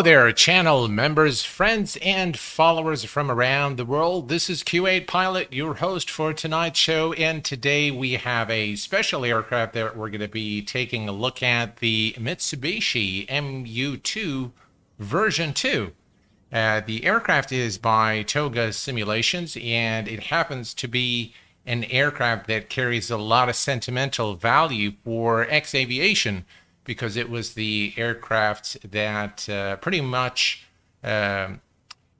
Hello there, channel members, friends, and followers from around the world. This is Q8 Pilot, your host for tonight's show, and today we have a special aircraft that we're going to be taking a look at the Mitsubishi MU2 version 2. Uh, the aircraft is by Toga Simulations, and it happens to be an aircraft that carries a lot of sentimental value for X Aviation because it was the aircraft that uh, pretty much uh,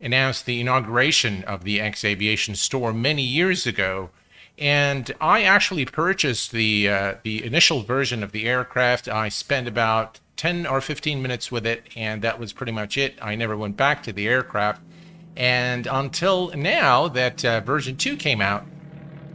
announced the inauguration of the X Aviation store many years ago. And I actually purchased the uh, the initial version of the aircraft. I spent about 10 or 15 minutes with it, and that was pretty much it. I never went back to the aircraft. And until now that uh, version 2 came out,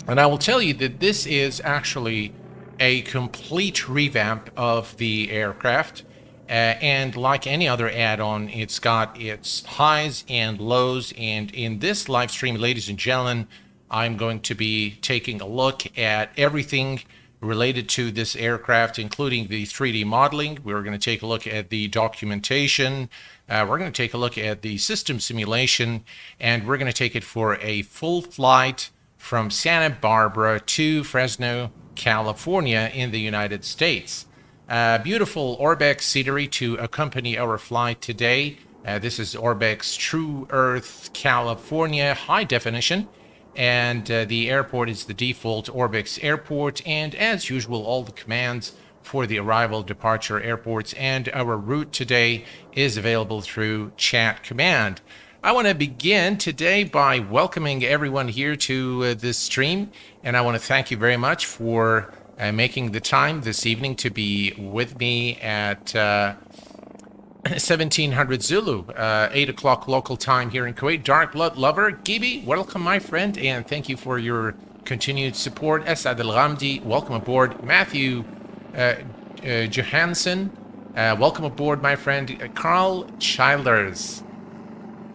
and I will tell you that this is actually a complete revamp of the aircraft. Uh, and like any other add-on, it's got its highs and lows. And in this live stream, ladies and gentlemen, I'm going to be taking a look at everything related to this aircraft, including the 3D modeling. We're going to take a look at the documentation. Uh, we're going to take a look at the system simulation, and we're going to take it for a full flight from Santa Barbara to Fresno, California in the United States. Uh, beautiful Orbx scenery to accompany our flight today. Uh, this is Orbx True Earth California high definition. And uh, the airport is the default Orbx airport. And as usual, all the commands for the arrival, departure, airports, and our route today is available through chat command. I want to begin today by welcoming everyone here to uh, this stream, and I want to thank you very much for uh, making the time this evening to be with me at uh, 1700 Zulu, uh, 8 o'clock local time here in Kuwait. Dark Blood Lover, Gibi, welcome, my friend, and thank you for your continued support. Esad Al Ghamdi, welcome aboard. Matthew uh, uh, Johansson, welcome aboard, my friend. Carl Childers.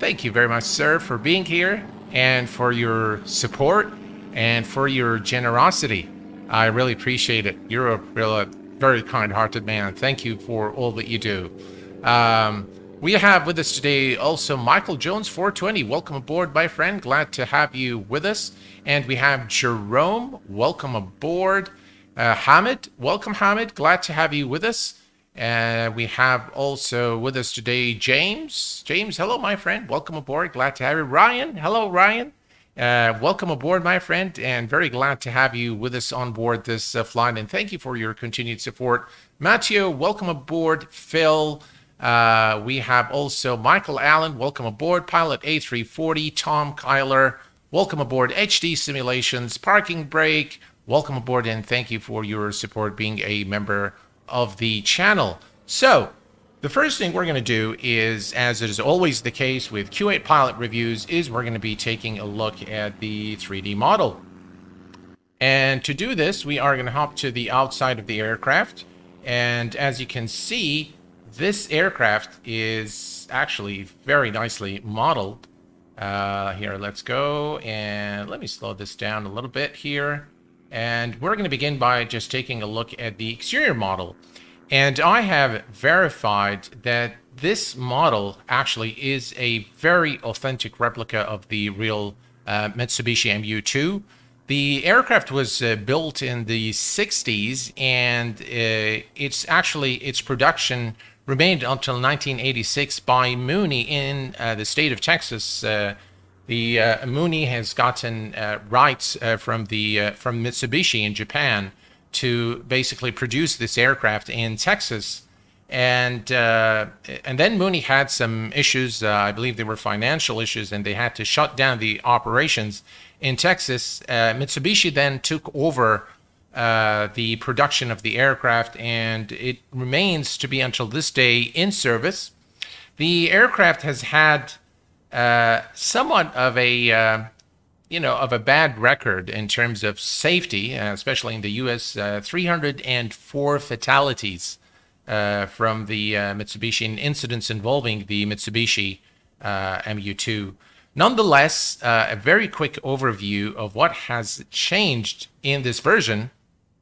Thank you very much, sir, for being here and for your support and for your generosity. I really appreciate it. You're a, real, very kind-hearted man. Thank you for all that you do. Um, we have with us today also Michael Jones 420. Welcome aboard, my friend. Glad to have you with us. And we have Jerome. Welcome aboard. Uh, Hamid. Welcome, Hamid. Glad to have you with us. Uh, we have also with us today James. James, hello, my friend. Welcome aboard. Glad to have you. Ryan, hello, Ryan. Uh, welcome aboard, my friend, and very glad to have you with us on board this uh, flight. And thank you for your continued support. Matthew, welcome aboard. Phil, uh, we have also Michael Allen. Welcome aboard. Pilot A340. Tom Kyler, welcome aboard. HD Simulations. Parking Brake, welcome aboard. And thank you for your support being a member of the channel. So, the first thing we're going to do is, as it is always the case with Q8 pilot reviews, is we're going to be taking a look at the 3D model. And to do this, we are going to hop to the outside of the aircraft. And as you can see, this aircraft is actually very nicely modeled. Uh, here, let's go. And let me slow this down a little bit here. And we're going to begin by just taking a look at the exterior model. And I have verified that this model actually is a very authentic replica of the real uh, Mitsubishi MU2. The aircraft was uh, built in the 60s and uh, it's actually its production remained until 1986 by Mooney in uh, the state of Texas uh, the uh, Mooney has gotten uh, rights uh, from the uh, from Mitsubishi in Japan to basically produce this aircraft in Texas, and uh, and then Mooney had some issues. Uh, I believe they were financial issues, and they had to shut down the operations in Texas. Mitsubishi then took over the production of the aircraft, and it remains to be until this day in service. The aircraft has had uh, somewhat of a uh, you know of a bad record in terms of safety, uh, especially in the U.S. Uh, 304 fatalities uh, from the Mitsubishi incidents involving the Mitsubishi MU2. Nonetheless, a very quick overview of what has changed in this version.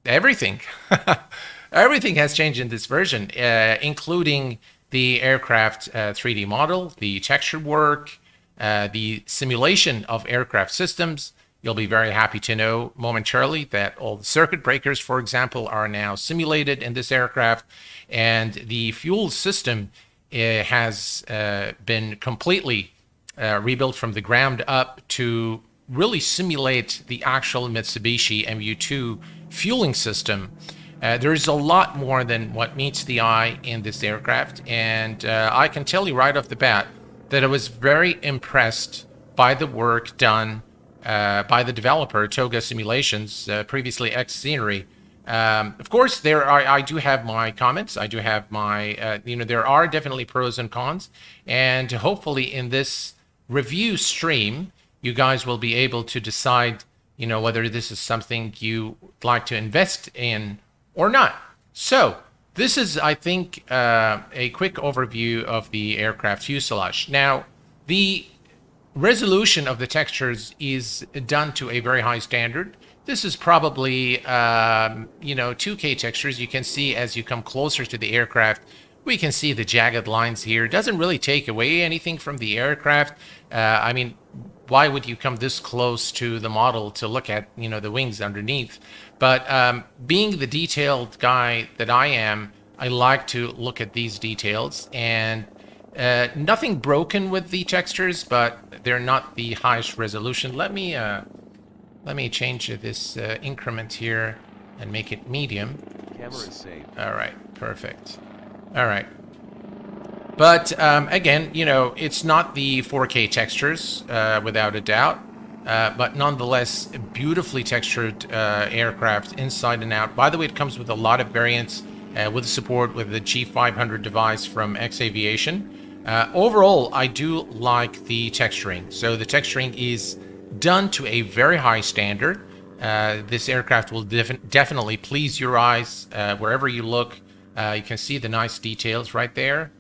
Everything, everything has changed in this version, including the aircraft uh, 3D model, the texture work, uh, the simulation of aircraft systems. You'll be very happy to know momentarily that all the circuit breakers, for example, are now simulated in this aircraft, and the fuel system uh, has uh, been completely uh, rebuilt from the ground up to really simulate the actual Mitsubishi MU2 fueling system. Uh, there is a lot more than what meets the eye in this aircraft, and uh, I can tell you right off the bat that I was very impressed by the work done uh, by the developer, Toga Simulations, uh, previously X Scenery. Um, of course, there are. I do have my comments. I do have my. Uh, you know, there are definitely pros and cons, and hopefully, in this review stream, you guys will be able to decide. You know whether this is something you like to invest in or not. So this is, I think, uh, a quick overview of the aircraft fuselage. Now, the resolution of the textures is done to a very high standard. This is probably, um, you know, 2K textures. You can see as you come closer to the aircraft, we can see the jagged lines here. It doesn't really take away anything from the aircraft. Uh, I mean, why would you come this close to the model to look at, you know, the wings underneath? But um, being the detailed guy that I am, I like to look at these details and uh, nothing broken with the textures, but they're not the highest resolution. Let me uh, let me change this uh, increment here and make it medium. Camera is saved. All right, perfect. All right. But um, again, you know, it's not the 4K textures, uh, without a doubt. Uh, but nonetheless, beautifully textured uh, aircraft inside and out. By the way, it comes with a lot of variants uh, with support with the G500 device from X Aviation. Uh, overall, I do like the texturing. So the texturing is done to a very high standard. Uh, this aircraft will def definitely please your eyes wherever you look. you can see the nice details right there.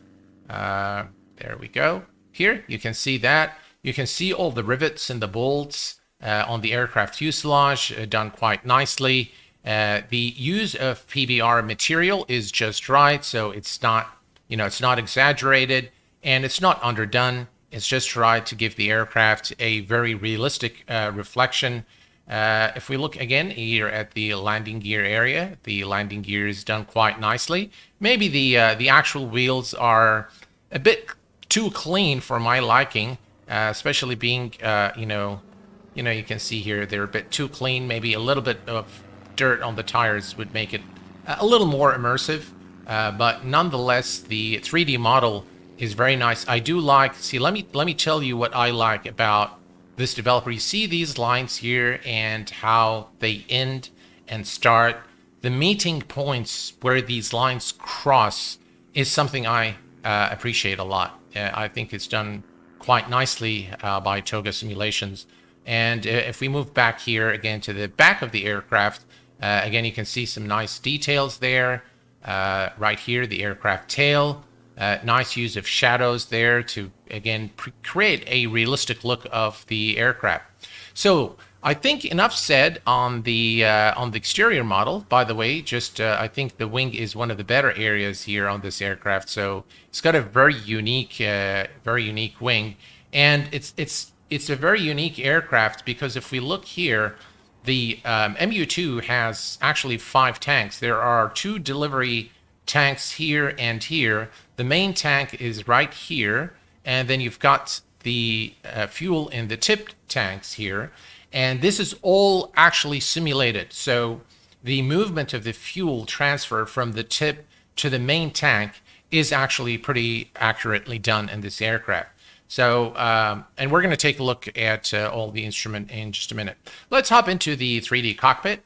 there we go. Here, you can see that. You can see all the rivets and the bolts uh, on the aircraft fuselage uh, done quite nicely. Uh, the use of PBR material is just right, so it's not, you know, it's not exaggerated and it's not underdone. It's just right to give the aircraft a very realistic uh, reflection. Uh, if we look again here at the landing gear area, the landing gear is done quite nicely. Maybe the uh, the actual wheels are a bit too clean for my liking uh, especially being, uh, you know, you know, you can see here they're a bit too clean. Maybe a little bit of dirt on the tires would make it a little more immersive. Uh, but nonetheless, the 3D model is very nice. I do like. See, let me let me tell you what I like about this developer. You see these lines here and how they end and start. The meeting points where these lines cross is something I uh, appreciate a lot. Uh, I think it's done quite nicely uh, by Toga Simulations. And uh, if we move back here again to the back of the aircraft, uh, again, you can see some nice details there. Right here, the aircraft tail. Uh, nice use of shadows there to, again, create a realistic look of the aircraft. So I think enough said on the uh, on the exterior model. By the way, just uh, I think the wing is one of the better areas here on this aircraft. So it's got a very unique, uh, very unique wing, and it's it's it's a very unique aircraft because if we look here, the um, MU2 has actually five tanks. There are two delivery tanks here and here. The main tank is right here, and then you've got the uh, fuel in the tipped tanks here. And this is all actually simulated. So the movement of the fuel transfer from the tip to the main tank is actually pretty accurately done in this aircraft. So, um, and we're going to take a look at uh, all the instrument in just a minute. Let's hop into the 3D cockpit.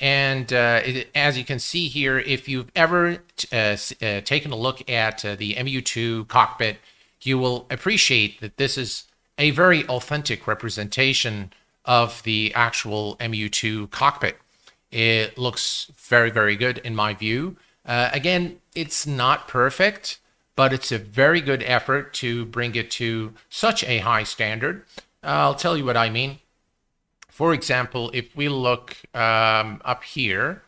And uh, it, as you can see here, if you've ever uh, uh, taken a look at uh, the MU2 cockpit, you will appreciate that this is a very authentic representation of the actual MU2 cockpit. It looks very, very good in my view. Uh, again, it's not perfect, but it's a very good effort to bring it to such a high standard. I'll tell you what I mean. For example, if we look um, up here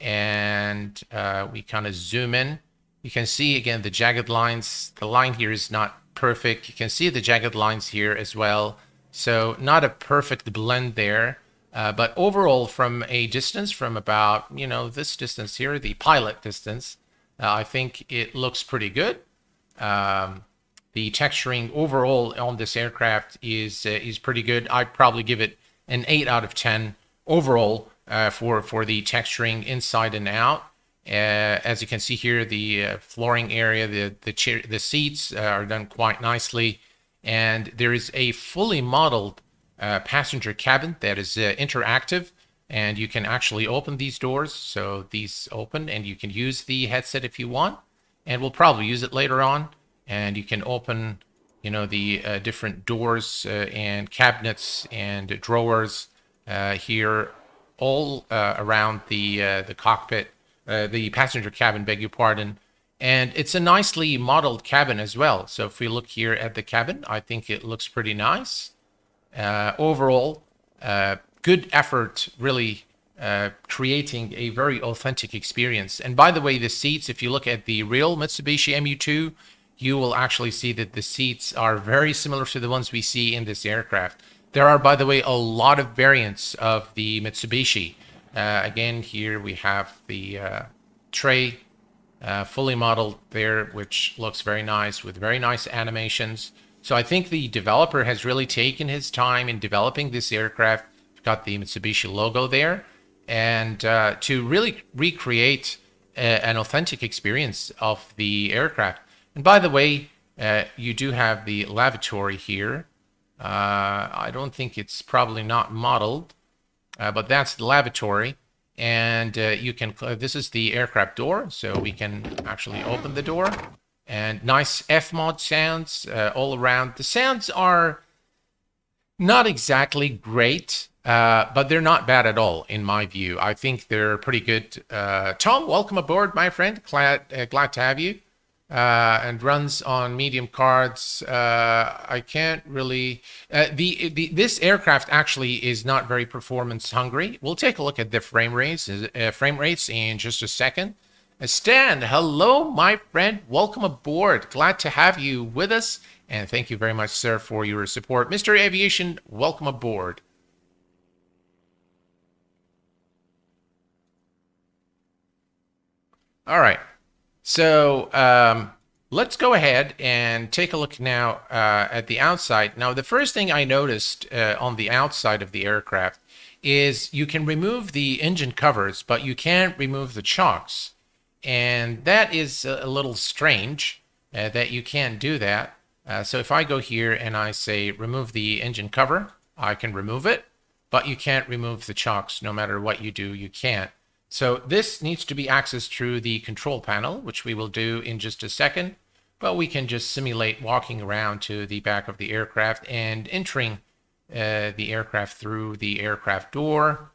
and uh, we kind of zoom in You can see again the jagged lines. The line here is not perfect. You can see the jagged lines here as well. So not a perfect blend there. Uh, but overall, from a distance from about, you know, this distance here, the pilot distance, uh, I think it looks pretty good. Um, the texturing overall on this aircraft is uh, is pretty good. I'd probably give it an 8 out of 10 overall uh, for, for the texturing inside and out. Uh, as you can see here, the uh, flooring area, the the, chair, the seats are done quite nicely, and there is a fully modeled uh, passenger cabin that is uh, interactive, and you can actually open these doors. So these open, and you can use the headset if you want, and we'll probably use it later on. And you can open, you know, the different doors and cabinets and drawers here, all around the the cockpit uh, the passenger cabin, beg your pardon. And it's a nicely modeled cabin as well. So if we look here at the cabin, I think it looks pretty nice. Uh, overall, uh, good effort really uh, creating a very authentic experience. And by the way, the seats, if you look at the real Mitsubishi MU2, you will actually see that the seats are very similar to the ones we see in this aircraft. There are, by the way, a lot of variants of the Mitsubishi. Uh, again, here we have the uh, tray uh, fully modeled there, which looks very nice with very nice animations. So I think the developer has really taken his time in developing this aircraft. Got the Mitsubishi logo there, and uh, to really recreate a, an authentic experience of the aircraft. And by the way, uh, you do have the lavatory here. Uh, I don't think it's probably not modeled. Uh, but that's the lavatory. And uh, you can, this is the aircraft door, so we can actually open the door. And nice F-mod sounds uh, all around. The sounds are not exactly great, uh, but they're not bad at all, in my view. I think they're pretty good. Uh, Tom, welcome aboard, my friend. Glad, uh, glad to have you uh, and runs on medium cards. Uh, I can't really. Uh, the, the this aircraft actually is not very performance hungry. We'll take a look at the frame rates uh, frame rates in just a second. Uh, Stan, hello, my friend. Welcome aboard. Glad to have you with us, and thank you very much, sir, for your support. Mr. Aviation, welcome aboard. All right. So um, let's go ahead and take a look now uh, at the outside. Now, the first thing I noticed uh, on the outside of the aircraft is you can remove the engine covers, but you can't remove the chocks. And that is a little strange uh, that you can't do that. Uh, so if I go here and I say remove the engine cover, I can remove it, but you can't remove the chocks. No matter what you do, you can't. So this needs to be accessed through the control panel, which we will do in just a second. But we can just simulate walking around to the back of the aircraft and entering uh, the aircraft through the aircraft door.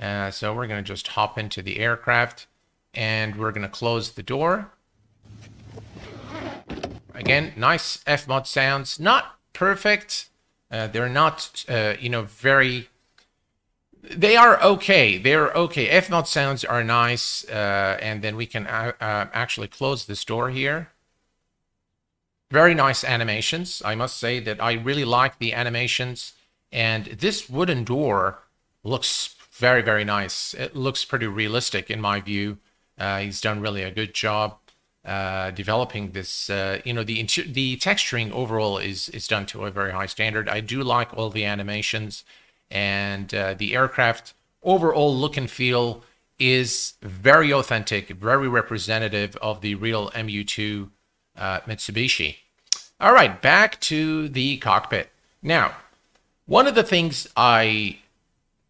Uh, so we're going to just hop into the aircraft and we're going to close the door. Again, nice F-mod sounds. Not perfect. Uh, they're not, uh, you know, very they are okay. They're okay. F-mod sounds are nice. Uh, and then we can uh, uh, actually close this door here. Very nice animations. I must say that I really like the animations. And this wooden door looks very, very nice. It looks pretty realistic in my view. Uh, he's done really a good job uh, developing this. Uh, you know, the the texturing overall is is done to a very high standard. I do like all the animations and uh, the aircraft overall look and feel is very authentic, very representative of the real MU2 uh, Mitsubishi. All right, back to the cockpit. Now, one of the things I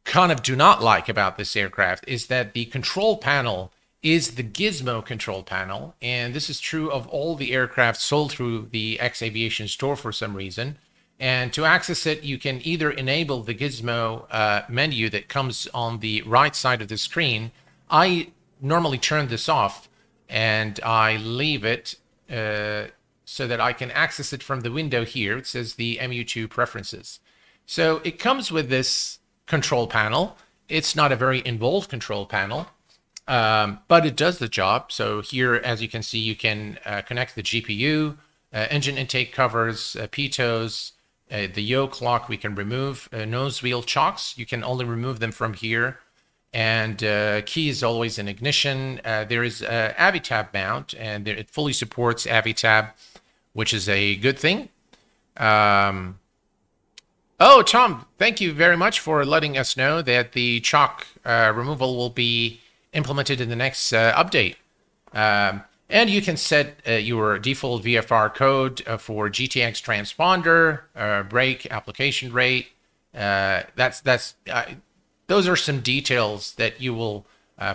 kind of do not like about this aircraft is that the control panel is the Gizmo control panel, and this is true of all the aircraft sold through the X Aviation store for some reason. And to access it, you can either enable the Gizmo uh, menu that comes on the right side of the screen. I normally turn this off and I leave it uh, so that I can access it from the window here. It says the MU2 preferences. So it comes with this control panel. It's not a very involved control panel. Um, but it does the job. So here, as you can see, you can uh, connect the GPU, uh, engine intake covers, uh, pitots, uh, the yoke lock we can remove, uh, nose wheel chocks, you can only remove them from here. And uh, key is always in ignition. there is a AviTab mount, and it fully supports AviTab, which is a good thing. Um, oh, Tom, thank you very much for letting us know that the chock removal will be implemented in the next uh, update. Um, and you can set uh, your default VFR code uh, for GTX transponder, uh, brake application rate. Uh, that's that's uh, those are some details that you will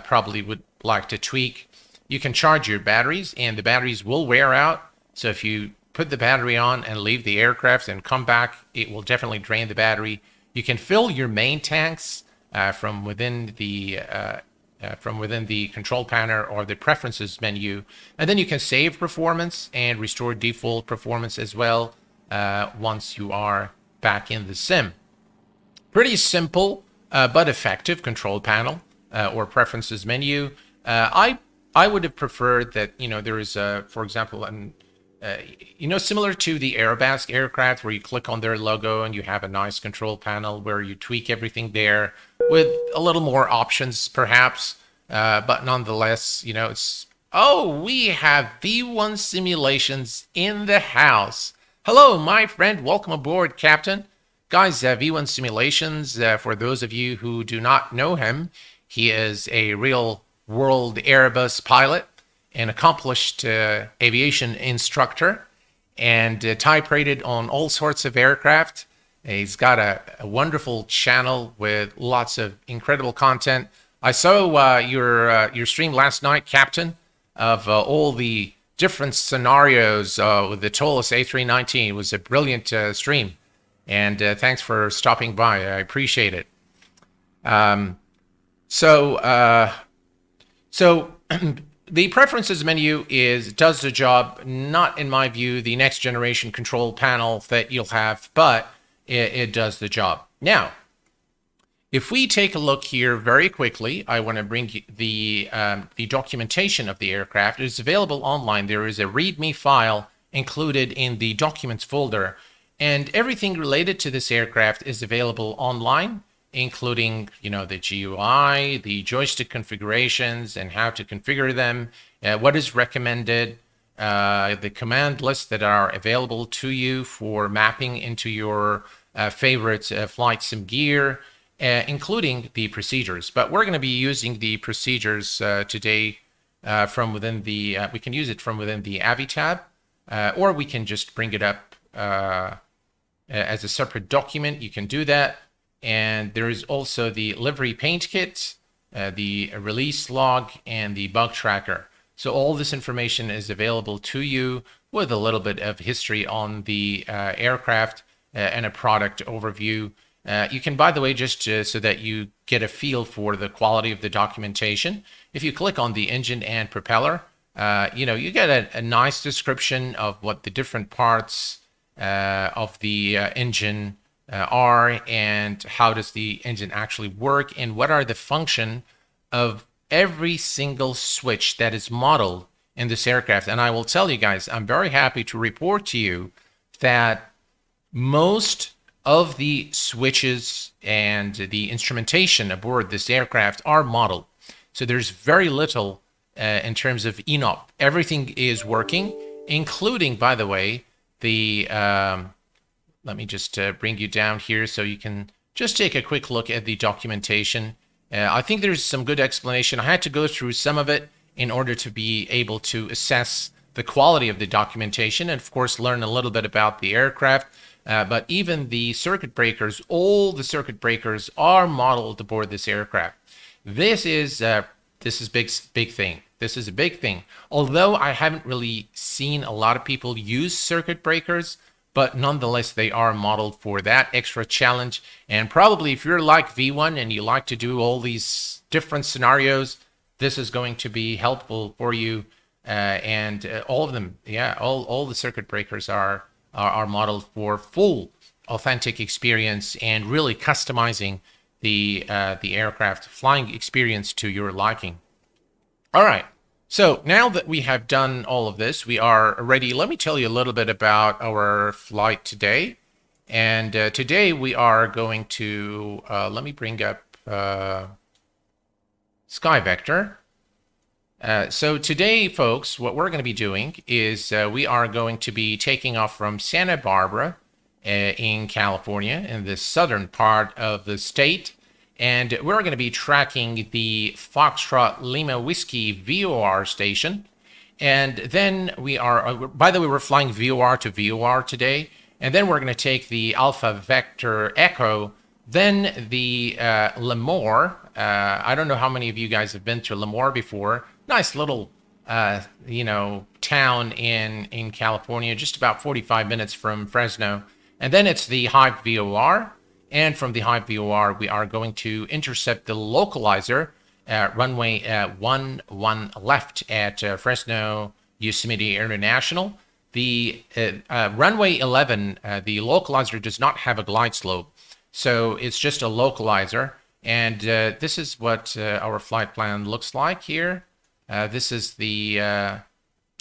probably would like to tweak. You can charge your batteries, and the batteries will wear out. So if you put the battery on and leave the aircraft and come back, it will definitely drain the battery. You can fill your main tanks from within the uh, from within the control panel or the preferences menu. And then you can save performance and restore default performance as well uh, once you are back in the sim. Pretty simple uh, but effective control panel uh, or preferences menu. Uh, I I would have preferred that you know there is a for example an uh, you know, similar to the Aerobask aircraft where you click on their logo and you have a nice control panel where you tweak everything there with a little more options, perhaps. Uh, but nonetheless, you know, it's, oh, we have V1 simulations in the house. Hello, my friend. Welcome aboard, Captain. Guys, uh, V1 Simulations, uh, for those of you who do not know him, he is a real world Airbus pilot an accomplished uh, aviation instructor and uh, type rated on all sorts of aircraft. He's got a, a, wonderful channel with lots of incredible content. I saw uh, your uh, your stream last night, Captain, of uh, all the different scenarios uh, with the ToLiSS A319. It was a brilliant stream, and thanks for stopping by. I appreciate it. Um, so, so the preferences menu is does the job not in my view the next generation control panel that you'll have but it, it, does the job. Now if we take a look here very quickly i want to bring the um, the documentation of the aircraft. It is available online. There is a readme file included in the documents folder. And everything related to this aircraft is available online including you know the GUI, the joystick configurations, and how to configure them, uh, what is recommended, uh, the command lists that are available to you for mapping into your uh, favorite uh, flight sim gear, uh, including the procedures. But we're going to be using the procedures uh, today from within the. we can use it from within the Avi tab, or we can just bring it up as a separate document. You can do that. And there is also the livery paint kit, uh, the release log, and the bug tracker. So all this information is available to you with a little bit of history on the uh, aircraft uh, and a product overview. Uh, you can, by the way, just uh, so that you get a feel for the quality of the documentation, if you click on the engine and propeller, uh, you know, you get a, a, nice description of what the different parts of the engine uh, are and how does the engine actually work and what are the function of every single switch that is modeled in this aircraft. And I will tell you guys, I'm very happy to report to you that most of the switches and the instrumentation aboard this aircraft are modeled. So there's very little uh, in terms of INOP. Everything is working, including, by the way, the um, let me just uh, bring you down here so you can just take a quick look at the documentation. Uh, I think there's some good explanation. I had to go through some of it in order to be able to assess the quality of the documentation and, of course, learn a little bit about the aircraft. Uh, but even the circuit breakers, all the circuit breakers are modeled aboard this aircraft. This is uh, this is big big thing. This is a big thing. Although I haven't really seen a lot of people use circuit breakers, but nonetheless, they are modeled for that extra challenge. And probably if you're like V1 and you like to do all these different scenarios, this is going to be helpful for you. Uh, and uh, all of them, yeah, all, all the circuit breakers are, are, are modeled for full authentic experience and really customizing the uh, the aircraft flying experience to your liking. All right. So now that we have done all of this, we are ready. Let me tell you a little bit about our flight today. And uh, today we are going to, uh, let me bring up uh, SkyVector. Uh, so today, folks, what we're going to be doing is uh, we are going to be taking off from Santa Barbara uh, in California, in the southern part of the state. And we're going to be tracking the Foxtrot Lima Whiskey VOR station. And then we are, uh, by the way, we're flying VOR to VOR today. And then we're going to take the Alpha Vector Echo, then the uh, Lemoore. Uh, I don't know how many of you guys have been to Lemoore before. Nice little, uh, you know, town in, in California, just about 45 minutes from Fresno. And then it's the Hive VOR. And from the Hive VOR, we are going to intercept the localizer uh, runway uh, 1 1 left at uh, Fresno Yosemite International. The uh, uh, runway 11, uh, the localizer does not have a glide slope, so it's just a localizer. And this is what our flight plan looks like here. This is the uh,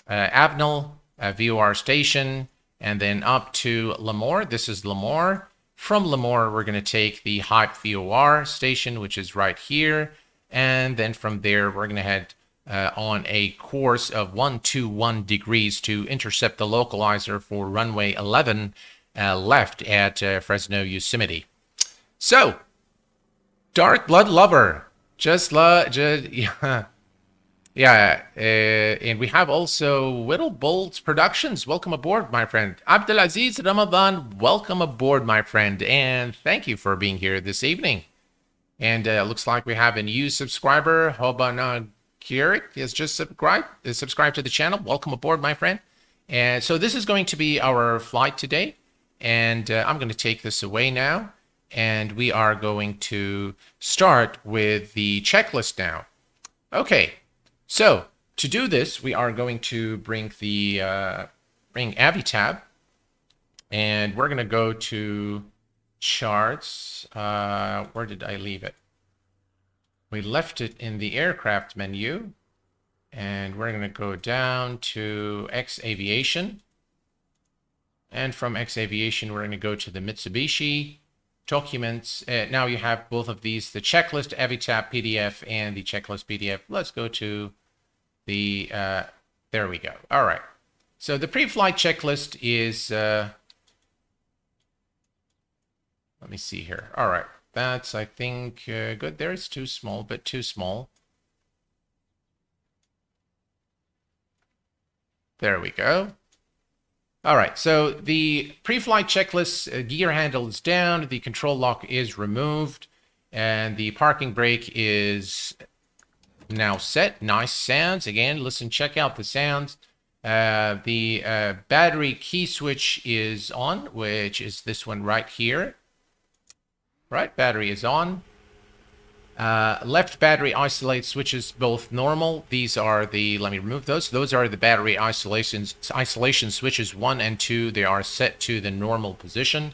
Avenal VOR station, and then up to Lemoore. This is Lemoore. From Lemoore, we're going to take the Hype VOR station, which is right here. And then from there, we're going to head uh, on a course of 121 degrees to intercept the localizer for runway 11 uh, left at uh, Fresno Yosemite. So, Dark Blood Lover, just love, yeah, yeah, uh, and we have also Whittle Bolt Productions. Welcome aboard, my friend. Abdelaziz Ramadan, welcome aboard, my friend, and thank you for being here this evening. And uh, looks like we have a new subscriber, Hobana Kierik, has just subscribed, is subscribed to the channel. Welcome aboard, my friend. And so this is going to be our flight today, and uh, I'm going to take this away now, and we are going to start with the checklist now. Okay, so to do this, we are going to bring the uh, bring Avitab, and we're going to go to charts. Uh, where did I leave it? We left it in the aircraft menu, and we're going to go down to X Aviation. And from X Aviation, we're going to go to the Mitsubishi documents. Uh, now you have both of these, the checklist Avitab PDF and the checklist PDF. Let's go to the, uh, there we go. All right. So the pre-flight checklist is, uh, let me see here. All right. That's, I think, uh, good. There it's too small, but too small. There we go. All right, so the pre-flight checklist, uh, gear handle is down, the control lock is removed, and the parking brake is now set. Nice sounds. Again, listen, check out the sounds. Uh, the uh, battery key switch is on, which is this one right here. Right, battery is on. Uh, left battery isolate switches both normal. These are the, let me remove those. Those are the battery isolations, isolation switches one and two. They are set to the normal position.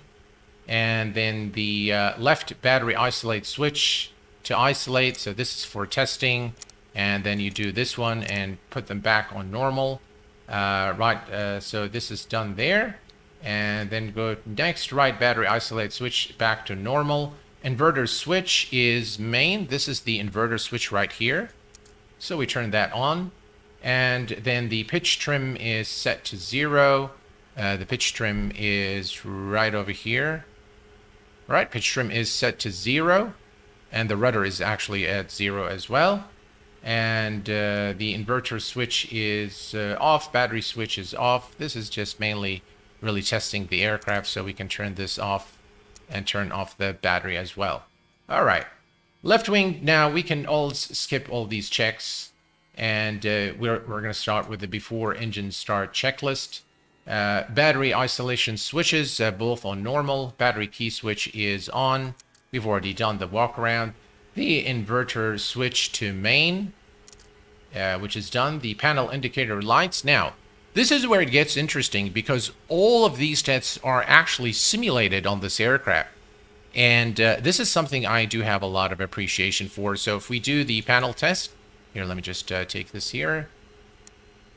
And then the uh, left battery isolate switch to isolate. So this is for testing. And then you do this one and put them back on normal. Uh, right, uh, so this is done there. And then go next right battery isolate switch back to normal. Inverter switch is main. This is the inverter switch right here. So we turn that on. And then the pitch trim is set to zero. Uh, the pitch trim is right over here. Right, pitch trim is set to zero. And the rudder is actually at zero as well. And uh, the inverter switch is uh, off, battery switch is off. This is just mainly really testing the aircraft so we can turn this off and turn off the battery as well. All right. Left wing, now we can all skip all these checks and uh, we're, we're going to start with the before engine start checklist. Uh, battery isolation switches, uh, both on normal. Battery key switch is on. We've already done the walk around. The inverter switch to main, uh, which is done. The panel indicator lights. Now, this is where it gets interesting because all of these tests are actually simulated on this aircraft. And uh, this is something I do have a lot of appreciation for. So if we do the panel test, Here, let me just uh, take this here.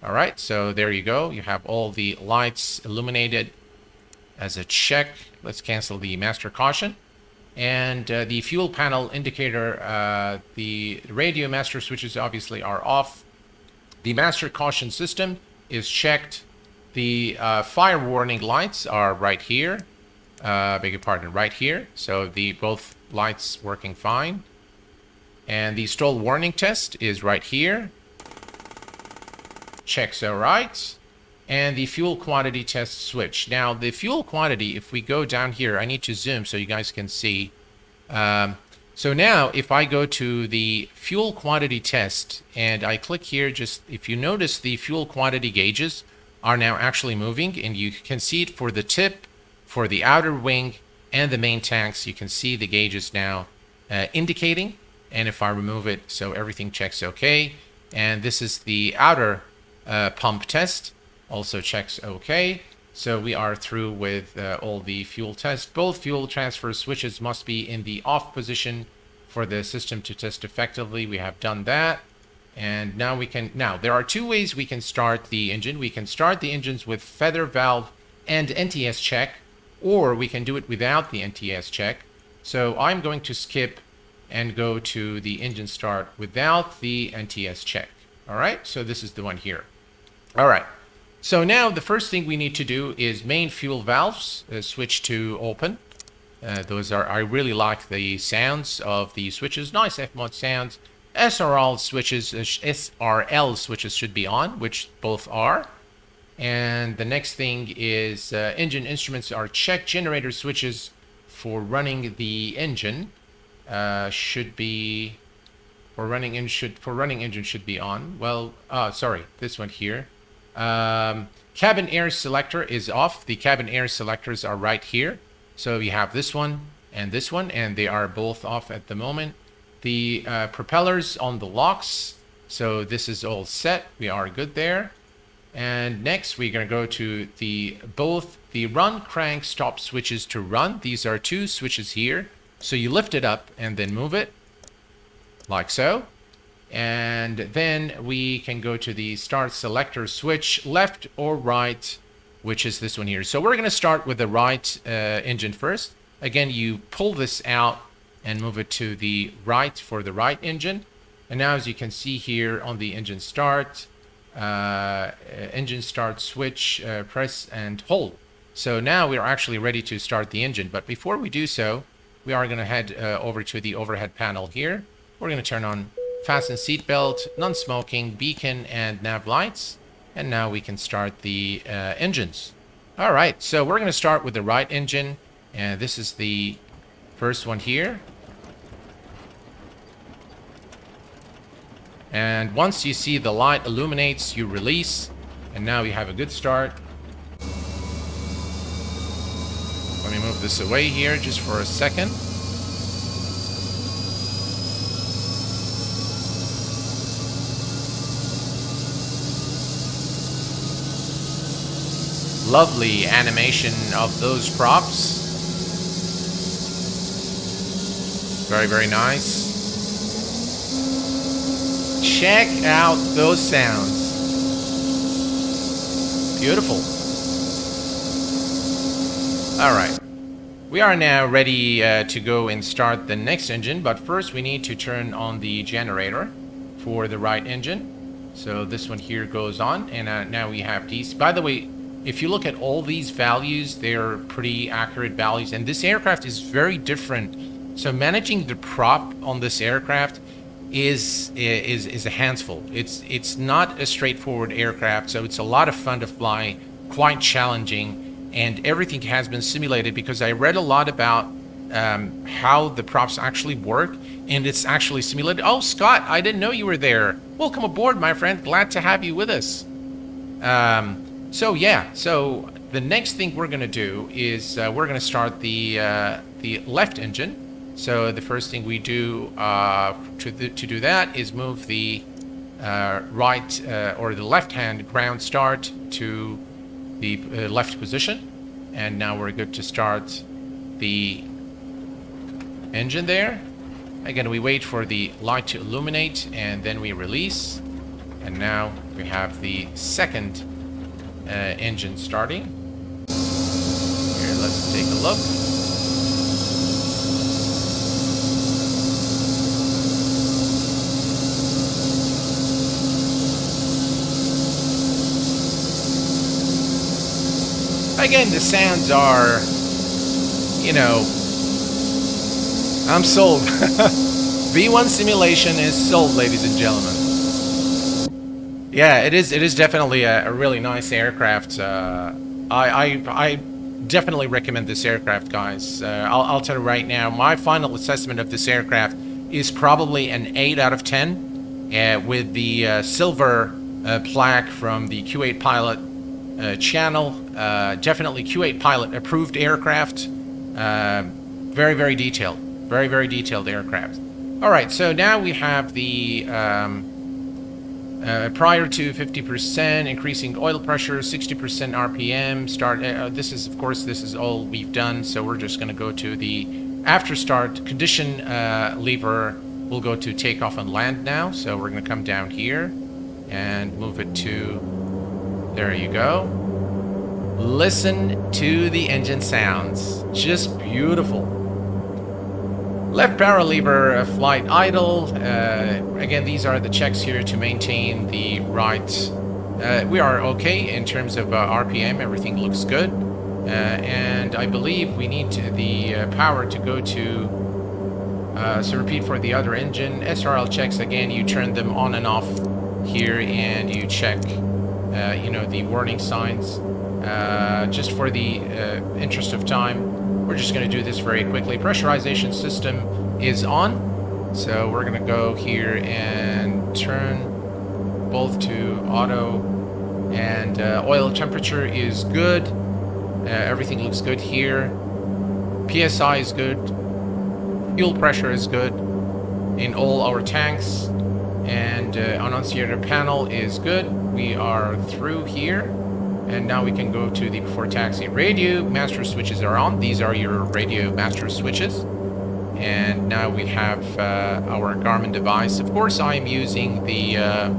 All right, so there you go. You have all the lights illuminated as a check. Let's cancel the master caution. And uh, the fuel panel indicator, uh, the radio master switches obviously are off. The master caution system is checked. The uh, fire warning lights are right here. Uh, beg your pardon, right here. So the both lights working fine. And the stall warning test is right here. Checks are right. And the fuel quantity test switch. Now, the fuel quantity, if we go down here, I need to zoom so you guys can see. Um, so now, if I go to the fuel quantity test and I click here, just if you notice the fuel quantity gauges are now actually moving and you can see it for the tip, for the outer wing, and the main tanks. You can see the gauges now uh, indicating. And if I remove it, so everything checks okay. And this is the outer uh, pump test also checks OK. So we are through with uh, all the fuel tests. Both fuel transfer switches must be in the off position for the system to test effectively. We have done that. And now we can, now there are two ways we can start the engine. We can start the engines with feather valve and NTS check, or we can do it without the NTS check. So I'm going to skip and go to the engine start without the NTS check. All right, so this is the one here. All right. So now the first thing we need to do is main fuel valves uh, switch to open. Uh, those are, I really like the sounds of the switches, nice F-mod sounds. SRL switches, uh, SRL switches should be on, which both are. And the next thing is uh, engine instruments are checked. Generator switches for running the engine uh, should be for running in should for running engine should be on. Well, uh, sorry, this one here. Um, cabin air selector is off. The cabin air selectors are right here. So you have this one and this one, and they are both off at the moment. The uh, propellers on the locks. So this is all set. We are good there. And next we're going to go to the both the run crank stop switches to run. These are two switches here. So you lift it up and then move it like so. And then we can go to the start selector switch left or right, which is this one here. So we're going to start with the right uh, engine first. Again, you pull this out and move it to the right for the right engine. And now as you can see here on the engine start, uh, engine start switch, uh, press and hold. So now we are actually ready to start the engine. But before we do so, we are going to head uh, over to the overhead panel here. We're going to turn on fasten seatbelt, non-smoking, beacon, and nav lights. And now we can start the uh, engines. All right, so we're going to start with the right engine. And this is the first one here. And once you see the light illuminates, you release. And now we have a good start. Let me move this away here just for a second. Lovely animation of those props. Very, very nice. Check out those sounds. Beautiful. Alright. We are now ready uh, to go and start the next engine, but first we need to turn on the generator for the right engine. So this one here goes on, and uh, now we have these. By the way, if you look at all these values, they're pretty accurate values. And this aircraft is very different. So managing the prop on this aircraft is is is a handful. It's it's not a straightforward aircraft, so it's a lot of fun to fly, quite challenging, and everything has been simulated because I read a lot about um, how the props actually work, and it's actually simulated. Oh, Scott, I didn't know you were there. Welcome aboard, my friend. Glad to have you with us. Um, so yeah, so the next thing we're going to do is uh, we're going to start the uh, the left engine. So the first thing we do uh, to, the, to do that is move the uh, right uh, or the left hand ground start to the uh, left position. And now we're good to start the engine there. Again, we wait for the light to illuminate and then we release. And now we have the second uh, engine starting. Here, let's take a look. Again, the sounds are, you know, I'm sold. V1 simulation is sold, ladies and gentlemen. Yeah, it is. It is definitely a, a really nice aircraft. Uh, I, I, I definitely recommend this aircraft, guys. Uh, I'll, I'll tell you right now, my final assessment of this aircraft is probably an 8 out of 10, uh, with the uh, silver uh, plaque from the Q8 Pilot uh, channel. Uh, definitely Q8 Pilot approved aircraft. Very, very detailed. Very, very detailed aircraft. All right, so now we have the um, uh, prior to 50%, increasing oil pressure, 60% RPM. Start. Uh, this is, of course, this is all we've done. So we're just going to go to the after start condition uh, lever. We'll go to takeoff and land now. So we're going to come down here and move it to there you go. Listen to the engine sounds. Just beautiful. Left power lever, uh, flight idle. Uh, again, these are the checks here to maintain the right. Uh, we are okay in terms of uh, RPM. Everything looks good. Uh, and I believe we need the uh, power to go to. so repeat for the other engine. SRL checks again. You turn them on and off here, and you check you know, the warning signs. Just for the interest of time, we're just going to do this very quickly. Pressurization system is on. So we're going to go here and turn both to auto and uh, oil temperature is good. Uh, everything looks good here. PSI is good. Fuel pressure is good in all our tanks. And uh, annunciator panel is good we are through here. And now we can go to the before taxi radio. Master switches are on. These are your radio master switches. And now we have uh, our Garmin device. Of course, I'm using the uh,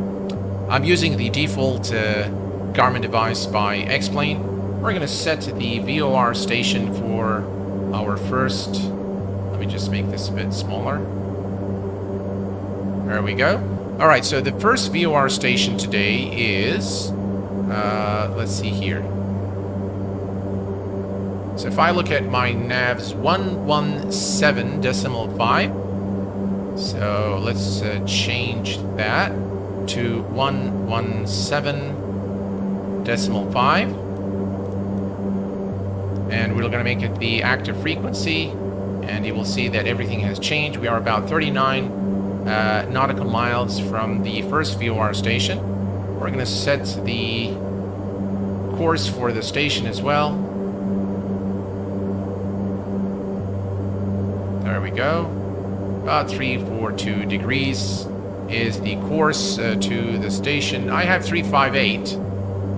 I'm using the default uh, Garmin device by X-Plane. We're going to set the VOR station for our first. Let me just make this a bit smaller. There we go. All right, so the first VOR station today is, uh, let's see here. So if I look at my navs 117 decimal 5, so let's uh, change that to 117 decimal 5. And we're going to make it the active frequency, and you will see that everything has changed. We are about 39 uh, nautical miles from the first VOR station. We're going to set the course for the station as well. There we go. About 342 degrees is the course uh, to the station. I have 358.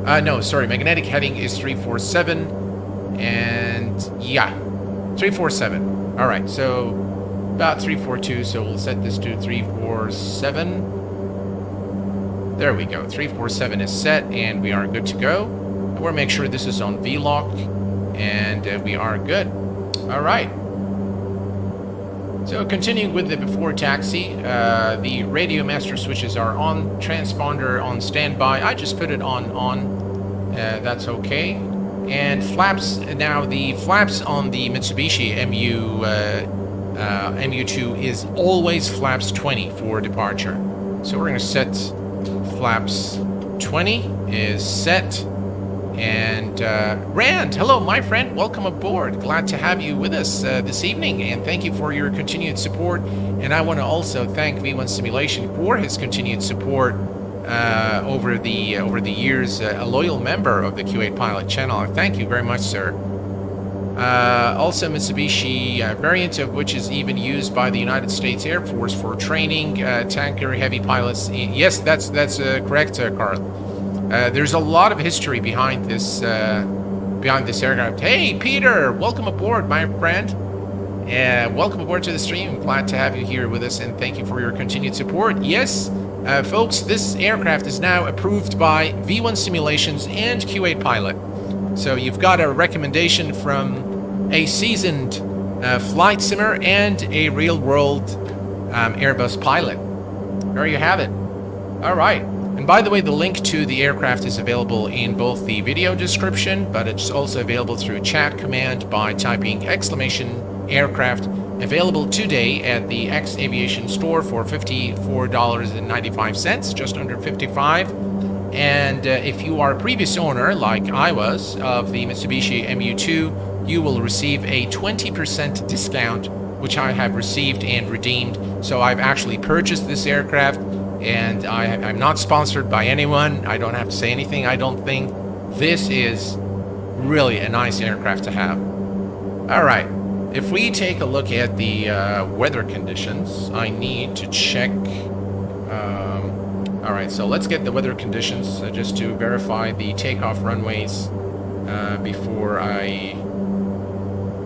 Uh, no, sorry, magnetic heading is 347. And yeah, 347. All right, so about 342, so we'll set this to 347. There we go. 347 is set, and we are good to go. And we'll make sure this is on VLOC, and uh, we are good. All right. So continuing with the before taxi, uh, the radio master switches are on, transponder on standby. I just put it on on. Uh, that's okay. And flaps, now the flaps on the Mitsubishi MU uh, uh, MU2 is always flaps 20 for departure. So we're going to set flaps 20 is set. And uh, Rand, hello, my friend. Welcome aboard. Glad to have you with us uh, this evening, and thank you for your continued support. And I want to also thank V1 Simulation for his continued support uh, over the over the years. Uh, a loyal member of the Q8 Pilot channel. Thank you very much, sir. Uh, also, Mitsubishi uh, variant of which is even used by the United States Air Force for training uh, tanker heavy pilots. Yes, that's that's uh, correct, uh, Carl. Uh, there's a lot of history behind this behind this aircraft. Hey, Peter, welcome aboard, my friend. Welcome aboard to the stream. Glad to have you here with us, and thank you for your continued support. Yes, folks, this aircraft is now approved by V1 Simulations and Q8 Pilot. So you've got a recommendation from a seasoned uh, flight simmer and a real-world um, Airbus pilot. There you have it. All right. And by the way, the link to the aircraft is available in both the video description, but it's also available through chat command by typing exclamation aircraft available today at the X Aviation store for $54.95, just under 55 And uh, if you are a previous owner, like I was, of the Mitsubishi MU2, you will receive a 20% discount, which I have received and redeemed. So I've actually purchased this aircraft, and I, I'm not sponsored by anyone. I don't have to say anything, I don't think. This is really a nice aircraft to have. All right. If we take a look at the uh, weather conditions, I need to check... Um, Alright, so let's get the weather conditions uh, just to verify the takeoff runways uh, before I...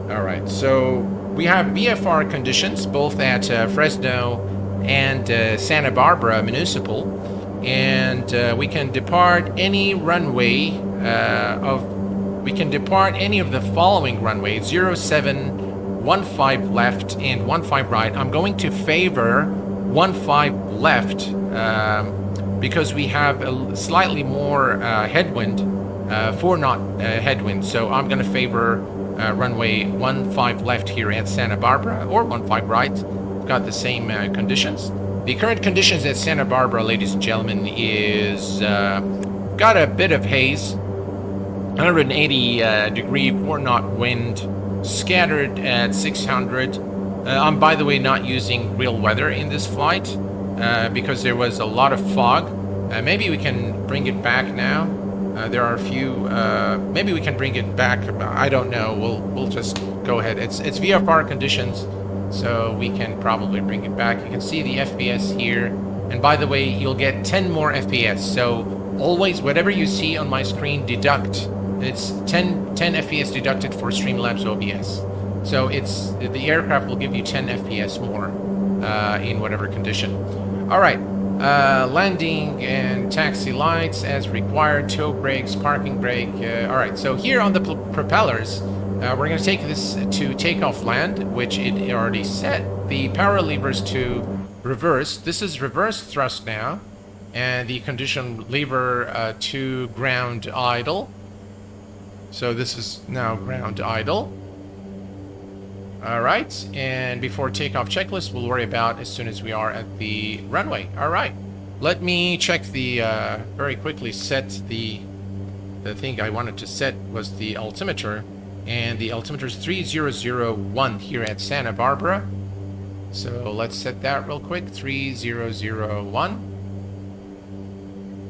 Alright, so we have VFR conditions both at uh, Fresno and uh, Santa Barbara Municipal, and uh, we can depart any runway of we can depart any of the following runways 07 one five left and one five right. I'm going to favor one five left um, because we have a slightly more uh, headwind, uh, four knot uh, headwind. So I'm going to favor uh, runway one five left here at Santa Barbara or one five right. Got the same uh, conditions. The current conditions at Santa Barbara, ladies and gentlemen, is uh, got a bit of haze, 180 degree four knot wind scattered at 600. Uh, I'm, by the way, not using real weather in this flight uh, because there was a lot of fog. Uh, maybe we can bring it back now. Uh, there are a few. Uh, maybe we can bring it back. I don't know. We'll we'll just go ahead. It's it's VFR conditions, so we can probably bring it back. You can see the FPS here. And by the way, you'll get 10 more FPS. So always, whatever you see on my screen, deduct it's 10, 10 FPS deducted for Streamlabs OBS. So it's the aircraft will give you 10 FPS more uh, in whatever condition. All right, uh, landing and taxi lights as required, toe brakes, parking brake. Uh, all right, so here on the propellers, uh, we're going to take this to takeoff land, which it already set. The power levers to reverse. This is reverse thrust now, and the condition lever uh, to ground idle. So this is now ground idle. All right, and before takeoff checklist, we'll worry about as soon as we are at the runway. All right, let me check the, uh, very quickly set the, the thing I wanted to set was the altimeter, and the altimeter is 3001 here at Santa Barbara. So let's set that real quick, 3001.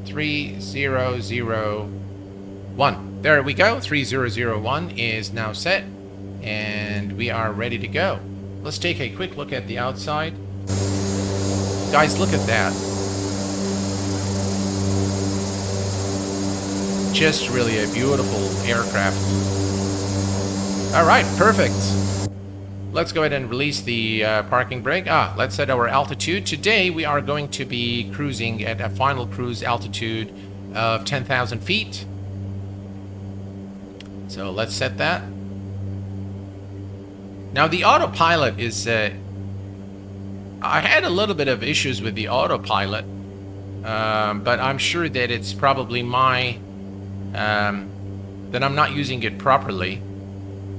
3001. There we go. 3001 is now set. And we are ready to go. Let's take a quick look at the outside. Guys, look at that. Just really a beautiful aircraft. Alright, perfect. Let's go ahead and release the uh, parking brake. Ah, let's set our altitude. Today we are going to be cruising at a final cruise altitude of 10,000 feet. So let's set that. Now the autopilot is, uh, I had a little bit of issues with the autopilot, um, but I'm sure that it's probably my, um, that I'm not using it properly.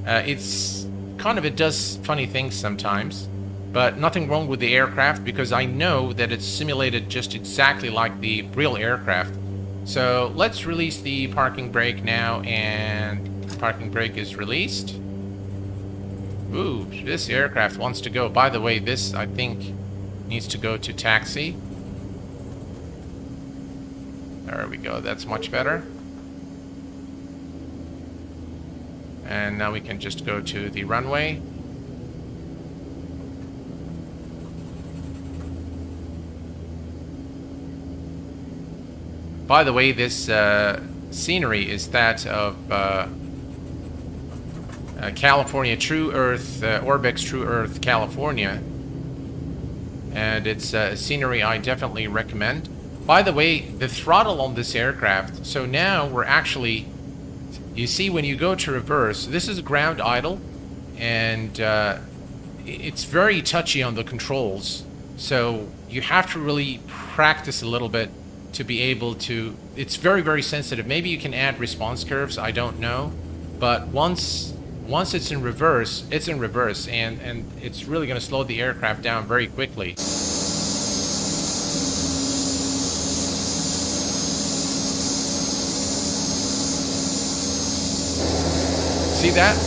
Uh, it's kind of, it does funny things sometimes, but nothing wrong with the aircraft because I know that it's simulated just exactly like the real aircraft. So let's release the parking brake now and Parking brake is released. Ooh, this aircraft wants to go. By the way, this, I think, needs to go to taxi. There we go. That's much better. And now we can just go to the runway. By the way, this uh, scenery is that of uh, uh, California True Earth, uh, Orbx True Earth, California. And it's a scenery I definitely recommend. By the way, the throttle on this aircraft, so now we're actually, you see when you go to reverse, this is ground idle, and uh, it's very touchy on the controls. So you have to really practice a little bit to be able to, it's very, very sensitive. Maybe you can add response curves, I don't know. But once once it's in reverse, it's in reverse, and, and it's really going to slow the aircraft down very quickly. See that?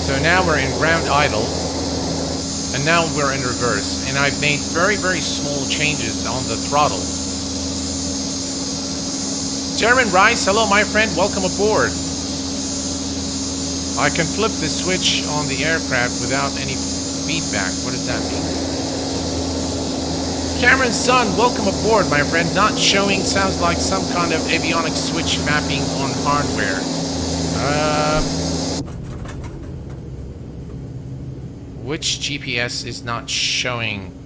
So now we're in ground idle, and now we're in reverse. And I've made very, very small changes on the throttle. German Rice, hello my friend, welcome aboard. I can flip the switch on the aircraft without any feedback. What does that mean? Cameron's son, welcome aboard, my friend. Not showing sounds like some kind of avionics switch mapping on hardware. Um... Which GPS is not showing?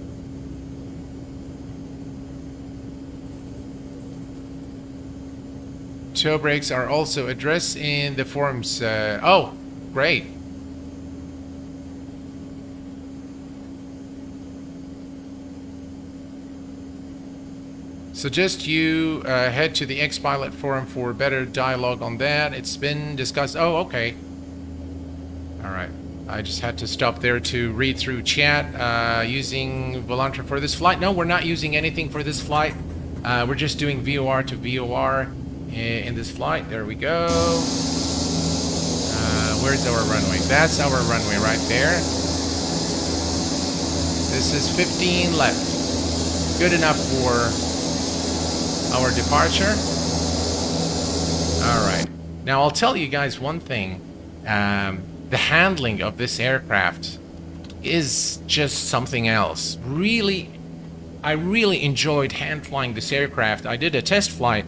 Toe brakes are also addressed in the forums. Uh, oh, great. Suggest you uh, head to the X-Pilot forum for better dialogue on that. It's been discussed. Oh, okay. All right. I just had to stop there to read through chat uh, using Volanta for this flight. No, we're not using anything for this flight. Uh, we're just doing VOR to VOR in this flight. There we go. Uh, where's our runway? That's our runway right there. This is 15 left. Good enough for our departure. All right. Now I'll tell you guys one thing. Um, the handling of this aircraft is just something else. Really, I really enjoyed hand flying this aircraft. I did a test flight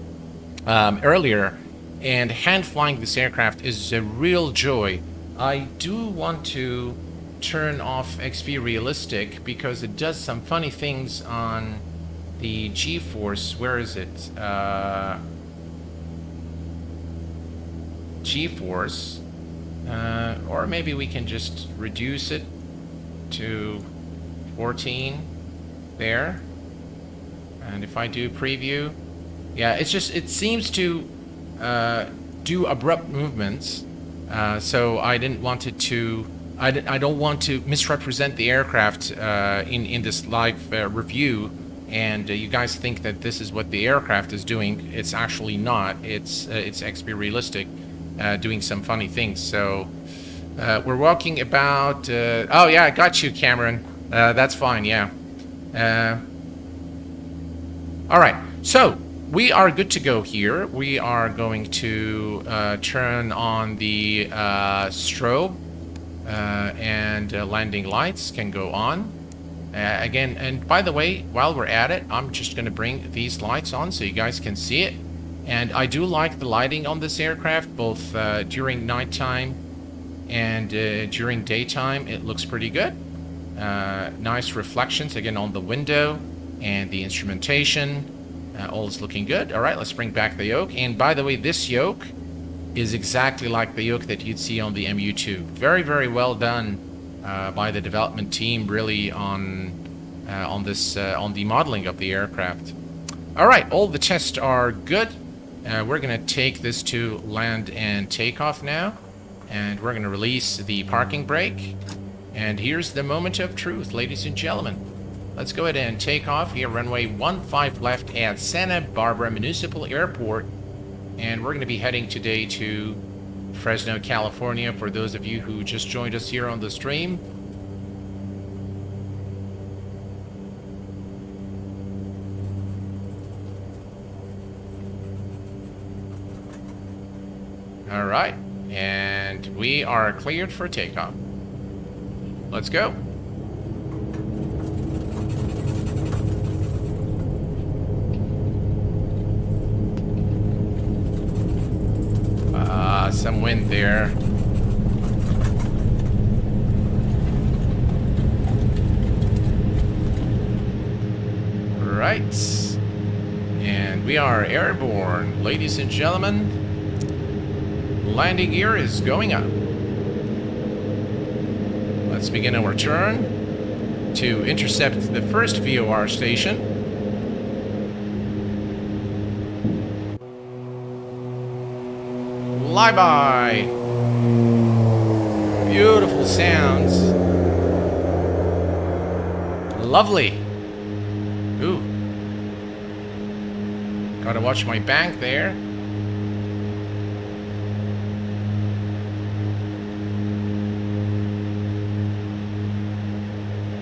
um, earlier, and hand flying this aircraft is a real joy. I do want to turn off XP Realistic because it does some funny things on the G-Force. Where is it? Uh, G-Force. Uh, or maybe we can just reduce it to 14 there. And if I do preview, yeah, it's just, it seems to uh, do abrupt movements. Uh, so I didn't want it to, I, I don't want to misrepresent the aircraft uh, in, in this live uh, review. And uh, you guys think that this is what the aircraft is doing. It's actually not. It's, it's XP realistic uh, doing some funny things. So uh, we're walking about... Uh, oh, yeah, I got you, Cameron. Uh, that's fine, yeah. Uh, all right, so we are good to go here. We are going to uh, turn on the strobe and landing lights can go on. again, and by the way, while we're at it, I'm just going to bring these lights on so you guys can see it. And I do like the lighting on this aircraft, both uh, during nighttime and uh, during daytime. It looks pretty good. Uh, nice reflections, again, on the window and the instrumentation. Uh, all is looking good. All right, let's bring back the yoke. And by the way, this yoke is exactly like the yoke that you'd see on the MU2. Very, very well done uh, by the development team, really, on uh, on this on the modeling of the aircraft. All right, all the tests are good. Uh, we're going to take this to land and takeoff now. And we're going to release the parking brake. And here's the moment of truth, ladies and gentlemen. Let's go ahead and take off here, runway 15 left at Santa Barbara Municipal Airport. And we're going to be heading today to Fresno, California. For those of you who just joined us here on the stream, All right. And we are cleared for takeoff. Let's go. some wind there. Right. And we are airborne, ladies and gentlemen. Landing gear is going up. Let's begin our turn to intercept the first VOR station. Flyby! Beautiful sounds. Lovely. Ooh. Gotta watch my bank there.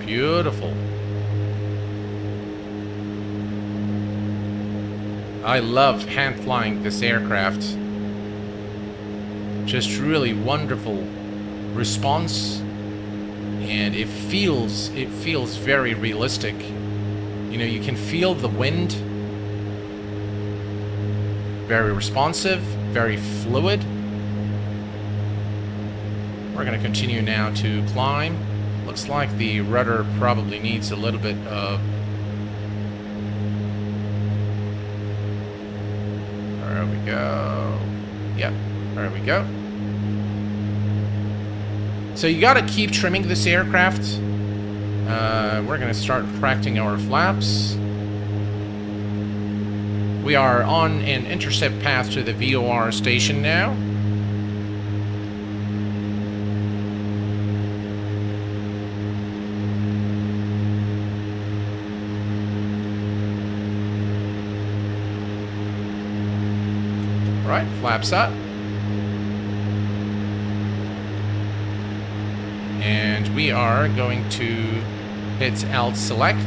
Beautiful. I love hand flying this aircraft. Just really wonderful response and it feels it feels very realistic. You know, you can feel the wind. Very responsive, very fluid. We're going to continue now to climb. Looks like the rudder probably needs a little bit of... There we go. Yep, there we go. So you got to keep trimming this aircraft. Uh, we're to start practicing our flaps. We are on an intercept path to the VOR station now. Right, flaps up. We are going to hit Alt Select.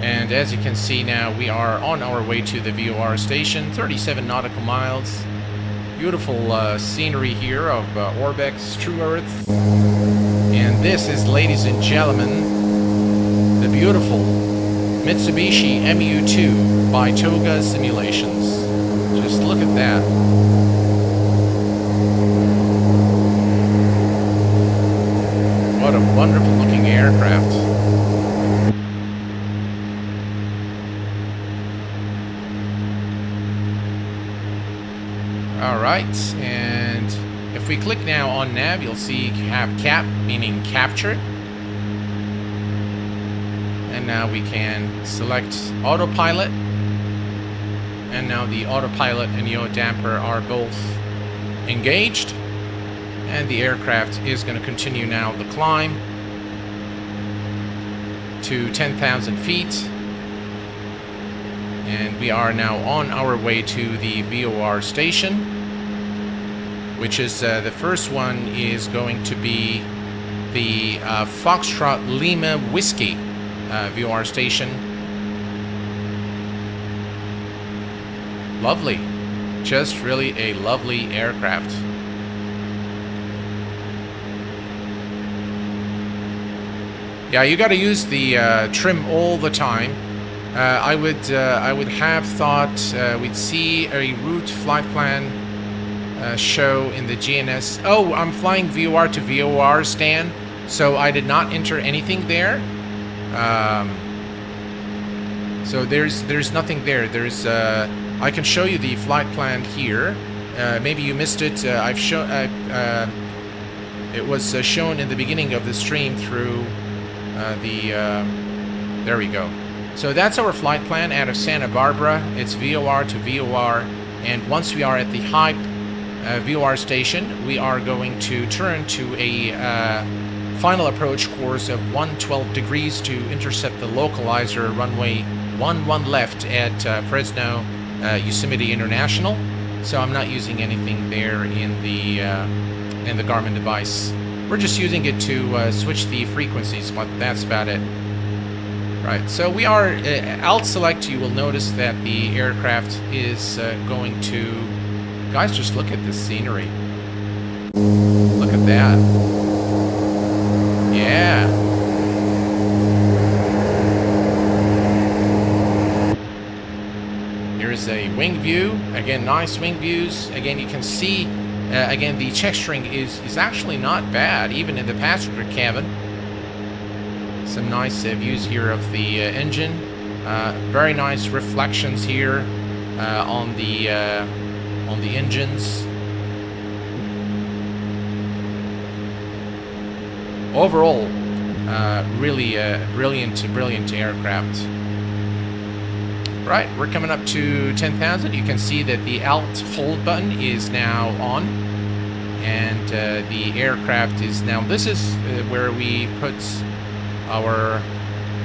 And as you can see now, we are on our way to the VOR station, 37 nautical miles. Beautiful uh, scenery here of uh, Orbx True Earth. And this is, ladies and gentlemen, the beautiful Mitsubishi MU2 by Toga Simulations. Just look at that. See have cap, meaning capture. And now we can select autopilot. And now the autopilot and yaw damper are both engaged. And the aircraft is going to continue now the climb to 10,000 feet. And we are now on our way to the VOR station, which is uh, the first one is going to be the uh, Foxtrot Lima Whiskey uh, VOR station. Lovely. Just really a lovely aircraft. Yeah, you got to use the uh, trim all the time. Uh, I would uh, I would have thought uh, we'd see a route flight plan uh, show in the GNS. Oh, I'm flying VOR to VOR, Stan. So I did not enter anything there. Um, so there's there's nothing there. There's uh, I can show you the flight plan here. maybe you missed it. I've shown. it was shown in the beginning of the stream through uh, the, uh, there we go. So that's our flight plan out of Santa Barbara. It's VOR to VOR. And once we are at the Hype uh, VOR station, we are going to turn to a uh, final approach course of 112 degrees to intercept the localizer runway 11 left at uh, Fresno Yosemite International. So I'm not using anything there in the in the Garmin device. We're just using it to uh, switch the frequencies, but that's about it. Right, so we are, uh, Alt Select, you will notice that the aircraft is uh, going to... Guys, just look at this scenery. Look at that. Yeah. Here's a wing view. Again, nice wing views. Again, you can see uh, again, the texturing is, is actually not bad, even in the passenger cabin. Some nice uh, views here of the uh, engine. Uh, very nice reflections here uh, on the uh, on the engines. Overall, uh, really uh, brilliant, brilliant aircraft. Right, we're coming up to 10,000. You can see that the Alt hold button is now on. And uh, the aircraft is now... This is uh, where we put our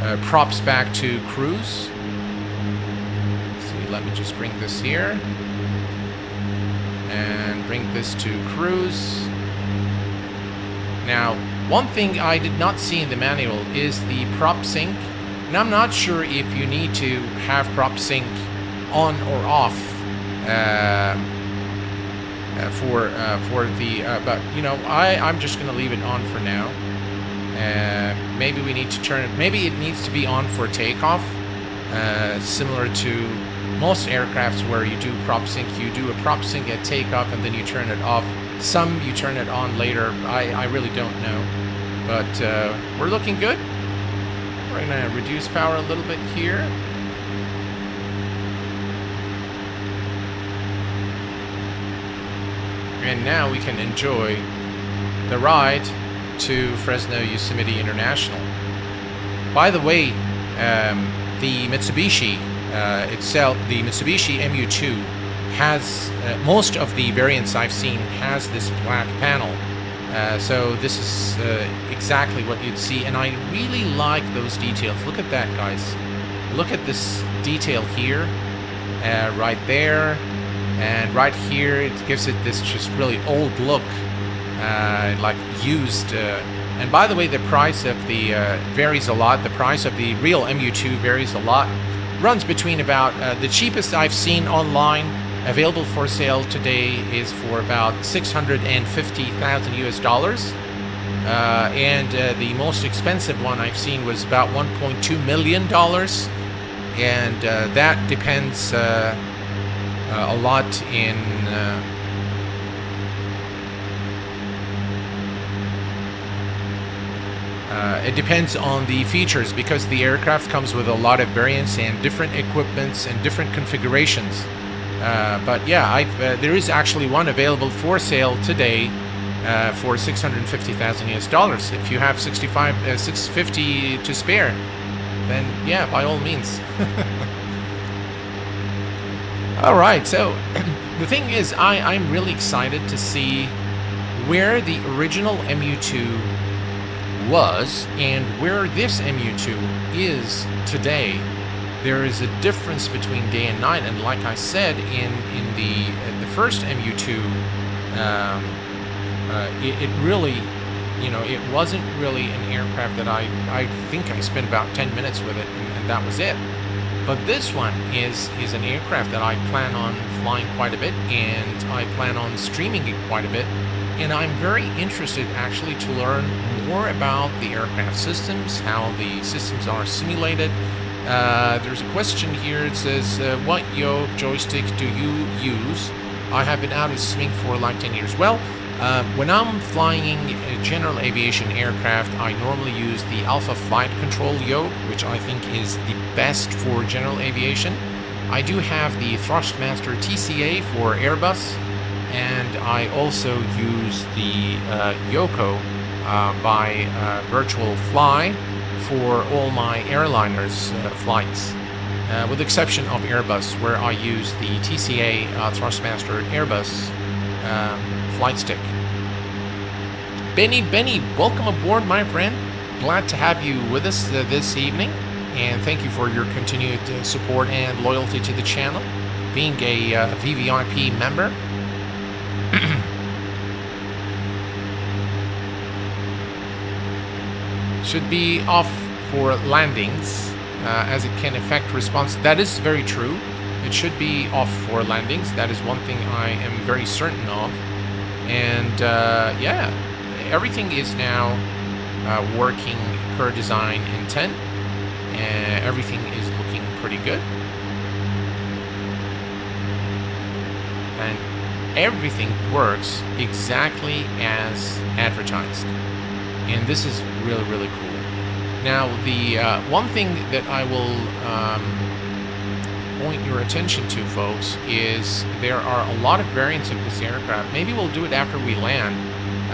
uh, props back to cruise. Let's see, let me just bring this here. Bring this to cruise. Now, one thing I did not see in the manual is the prop sync and I'm not sure if you need to have prop sync on or off uh, uh, for uh, for the. Uh, but you know, I I'm just gonna leave it on for now. Uh, maybe we need to turn it. Maybe it needs to be on for takeoff, uh, similar to most aircrafts where you do prop sync. You do a prop sync at takeoff and then you turn it off. Some you turn it on later. I I really don't know, but we're looking good. We're going to reduce power a little bit here. And now we can enjoy the ride to Fresno Yosemite International. By the way, um, the Mitsubishi uh, itself, the Mitsubishi MU2 has, uh, most of the variants I've seen has this black panel uh, so this is uh, exactly what you'd see, and I really like those details. Look at that, guys. Look at this detail here, uh, right there, and right here. It gives it this just really old look, uh, like used. And by the way, the price of the varies a lot. The price of the real MU2 varies a lot. Runs between about the cheapest I've seen online available for sale today is for about 650,000 US dollars. Uh, and uh, the most expensive one I've seen was about 1.2 million dollars, and uh, that depends uh, uh, a lot in. Uh, it depends on the features because the aircraft comes with a lot of variants and different equipments and different configurations. Uh, but yeah, uh, there is actually one available for sale today uh, for 650,000 US dollars. If you have 65, uh, 650 to spare, then yeah, by all means. all right, so the thing is, I, I'm really excited to see where the original MU2 was and where this MU2 is today there is a difference between day and night. And like I said in in the uh, the first MU2, um, uh, it, it, really, you know, it wasn't really an aircraft that I I think I spent about 10 minutes with it, and, and that was it. But this one is is an aircraft that I plan on flying quite a bit, and I plan on streaming it quite a bit. And I'm very interested actually to learn more about the aircraft systems, how the systems are simulated, uh, there's a question here. It says, uh, what yoke joystick do you use? I have been out of swing for like 10 years. Well, uh, when I'm flying general aviation aircraft, I normally use the Alpha Flight Control yoke, which I think is the best for general aviation. I do have the Thrustmaster TCA for Airbus, and I also use the uh, Yoko uh, by uh, Virtual Fly for all my airliners flights, uh, with the exception of Airbus, where I use the TCA uh, Thrustmaster Airbus um, flight stick. Benny, Benny, welcome aboard, my friend. Glad to have you with us uh, this evening, and thank you for your continued support and loyalty to the channel, being a VVIP member. Should be off for landings uh, as it can affect response. That is very true. It should be off for landings. That is one thing I am very certain of. And uh, yeah, everything is now uh, working per design intent. And everything is looking pretty good. And everything works exactly as advertised. And this is really, really cool. Now, the uh, one thing that I will um, point your attention to, folks, is there are a lot of variants of this aircraft. Maybe we'll do it after we land.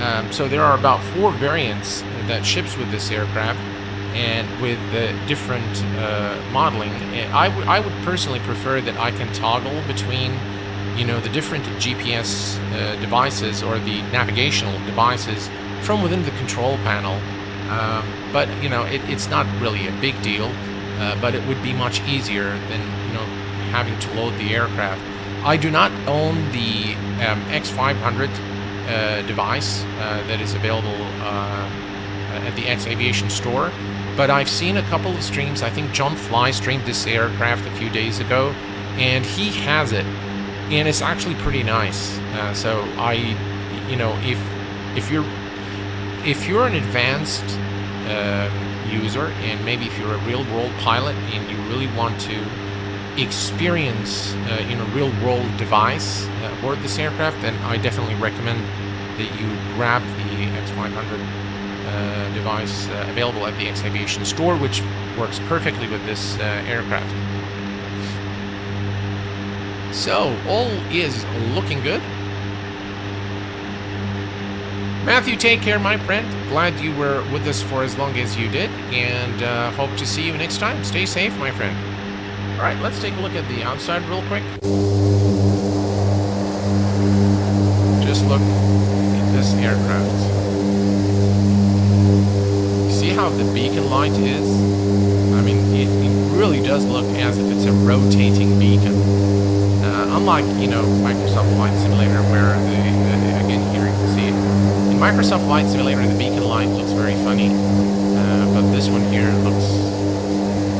Um, so there are about four variants that ships with this aircraft and with the different uh, modeling. I, I would personally prefer that I can toggle between you know the different GPS uh, devices or the navigational devices from within the control panel. Um, but you know it, it's not really a big deal. Uh, but it would be much easier than you know having to load the aircraft. I do not own the um, X500 uh, device uh, that is available uh, at the X Aviation store. But I've seen a couple of streams. I think John Fly streamed this aircraft a few days ago, and he has it, and it's actually pretty nice. Uh, so I, you know, if if you're if you're an advanced uh, user, and maybe if you're a real-world pilot and you really want to experience uh, in a real-world device uh, aboard this aircraft, then I definitely recommend that you grab the X500 uh, device uh, available at the X Aviation store, which works perfectly with this uh, aircraft. So, all is looking good. Matthew, take care, my friend. Glad you were with us for as long as you did, and uh, hope to see you next time. Stay safe, my friend. All right, let's take a look at the outside real quick. Just look at this aircraft See how the beacon light is? I mean, it, it really does look as if it's a rotating beacon. Uh, unlike, you know, Microsoft Flight Simulator, where, the, the, Microsoft Flight Simulator, the beacon light looks very funny, uh, but this one here looks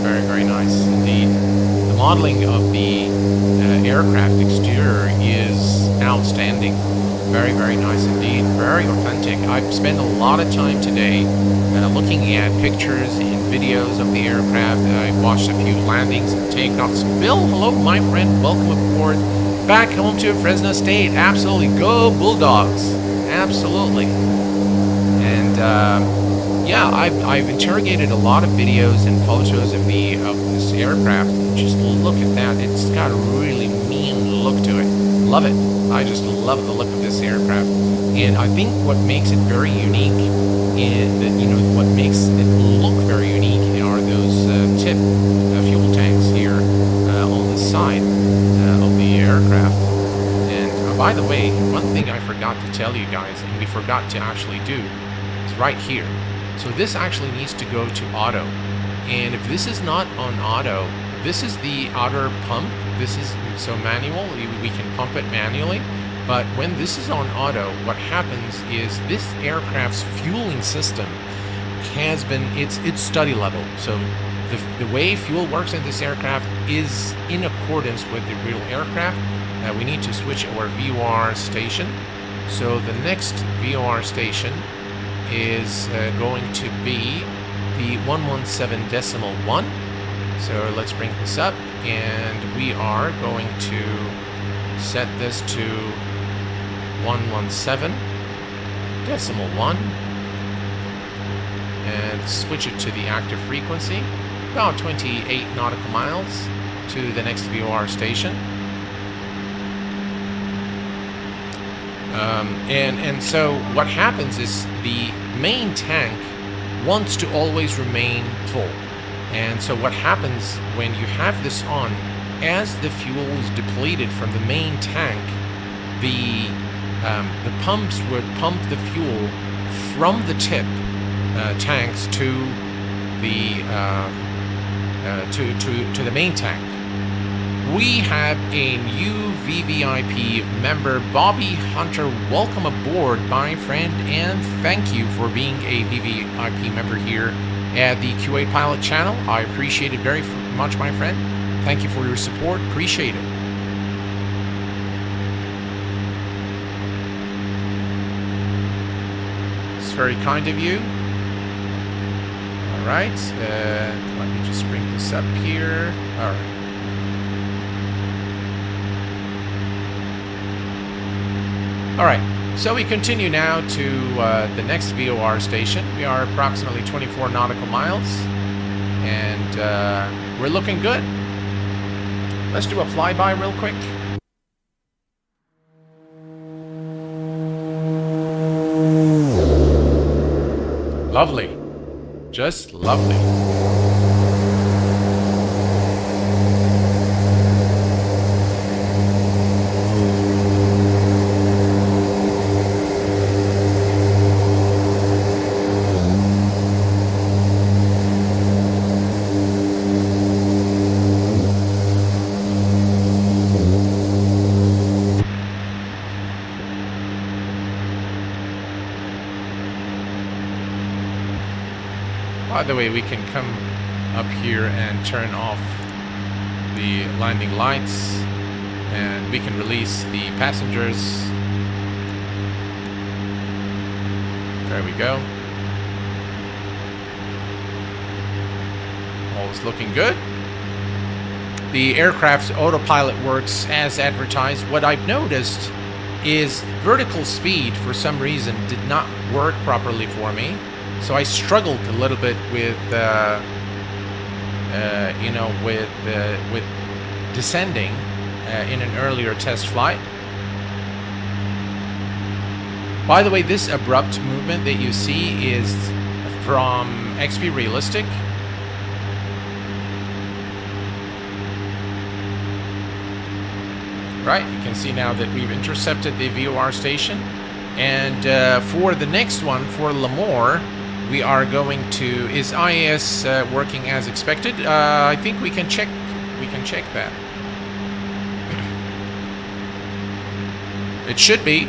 very, very nice indeed. The modeling of the uh, aircraft exterior is outstanding. Very, very nice indeed. Very authentic. I've spent a lot of time today uh, looking at pictures and videos of the aircraft. I watched a few landings and takeoffs. Bill, hello, my friend. Welcome aboard. Back home to Fresno State. Absolutely. Go Bulldogs. Absolutely. And, uh, yeah, I've, I've interrogated a lot of videos and photos of the of this aircraft. Just look at that. It's got a really mean look to it. Love it. I just love the look of this aircraft. And I think what makes it very unique and you know what makes it look very unique are those uh, tip uh, fuel tanks here uh, on the side uh, of the aircraft. And uh, by the way, one thing I forgot to tell you guys, and we forgot to actually do, is right here. So this actually needs to go to auto. And if this is not on auto, this is the outer pump. This is so manual. We can pump it manually. But when this is on auto, what happens is this aircraft's fueling system has been it's it's study level. So the, the way fuel works in this aircraft is in accordance with the real aircraft. Uh, we need to switch our VOR station. So the next VOR station is uh, going to be the 117 decimal 1 so let's bring this up and we are going to set this to 117 decimal 1 and switch it to the active frequency about 28 nautical miles to the next VOR station. Um, and, and so what happens is the main tank wants to always remain full. And so what happens when you have this on, as the fuel is depleted from the main tank, the um, the pumps would pump the fuel from the tip uh, tanks to the uh, uh, to, to, to the main tank. We have a new VVIP member, Bobby Hunter. Welcome aboard, my friend, and thank you for being a VVIP member here at the Q8 Pilot channel. I appreciate it very much, my friend. Thank you for your support. Appreciate it. It's very kind of you. All right. Uh, let me just bring this up here. All right. All right. So we continue now to uh, the next VOR station. We are approximately 24 nautical miles, and uh, we're looking good. Let's do a flyby real quick. Lovely. Just lovely. The way, we can come up here and turn off the landing lights and we can release the passengers. There we go. All is looking good. The aircraft's autopilot works as advertised. What I've noticed is vertical speed for some reason did not work properly for me. So I struggled a little bit with, uh, uh, you know, with uh, with descending uh, in an earlier test flight. By the way, this abrupt movement that you see is from XP Realistic. Right, you can see now that we've intercepted the VOR station. And uh, for the next one, for Lemoore, we are going to is IAS uh, working as expected? Uh, I think we can check we can check that. It should be.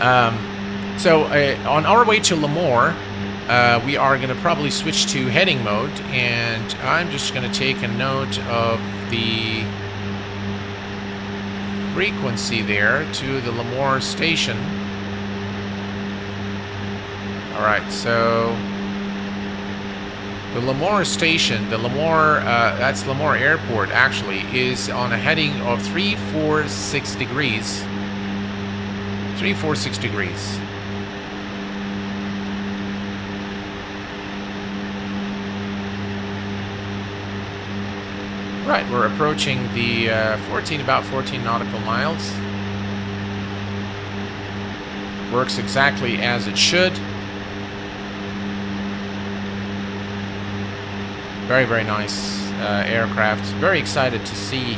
Um, so uh, on our way to Lemoore uh, we are going to probably switch to heading mode and I'm just going to take a note of the frequency there to the Lemoore station Alright, so the Lemoore station, the Lemoore, uh, that's Lemoore Airport actually, is on a heading of 346 degrees. 346 degrees. Right, we're approaching the uh, 14, about 14 nautical miles. Works exactly as it should. Very, very nice uh, aircraft. Very excited to see,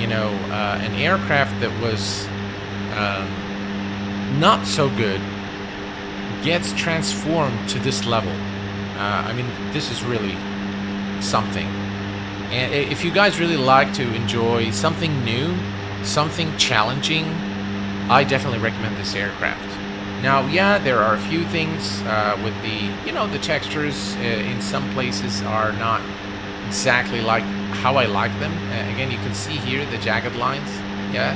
you know, uh, an aircraft that was um, not so good gets transformed to this level. Uh, I mean, this is really something. And if you guys really like to enjoy something new, something challenging, I definitely recommend this aircraft. Now, yeah, there are a few things uh, with the, you know, the textures uh, in some places are not exactly like how I like them. Uh, again, you can see here the jagged lines, yeah?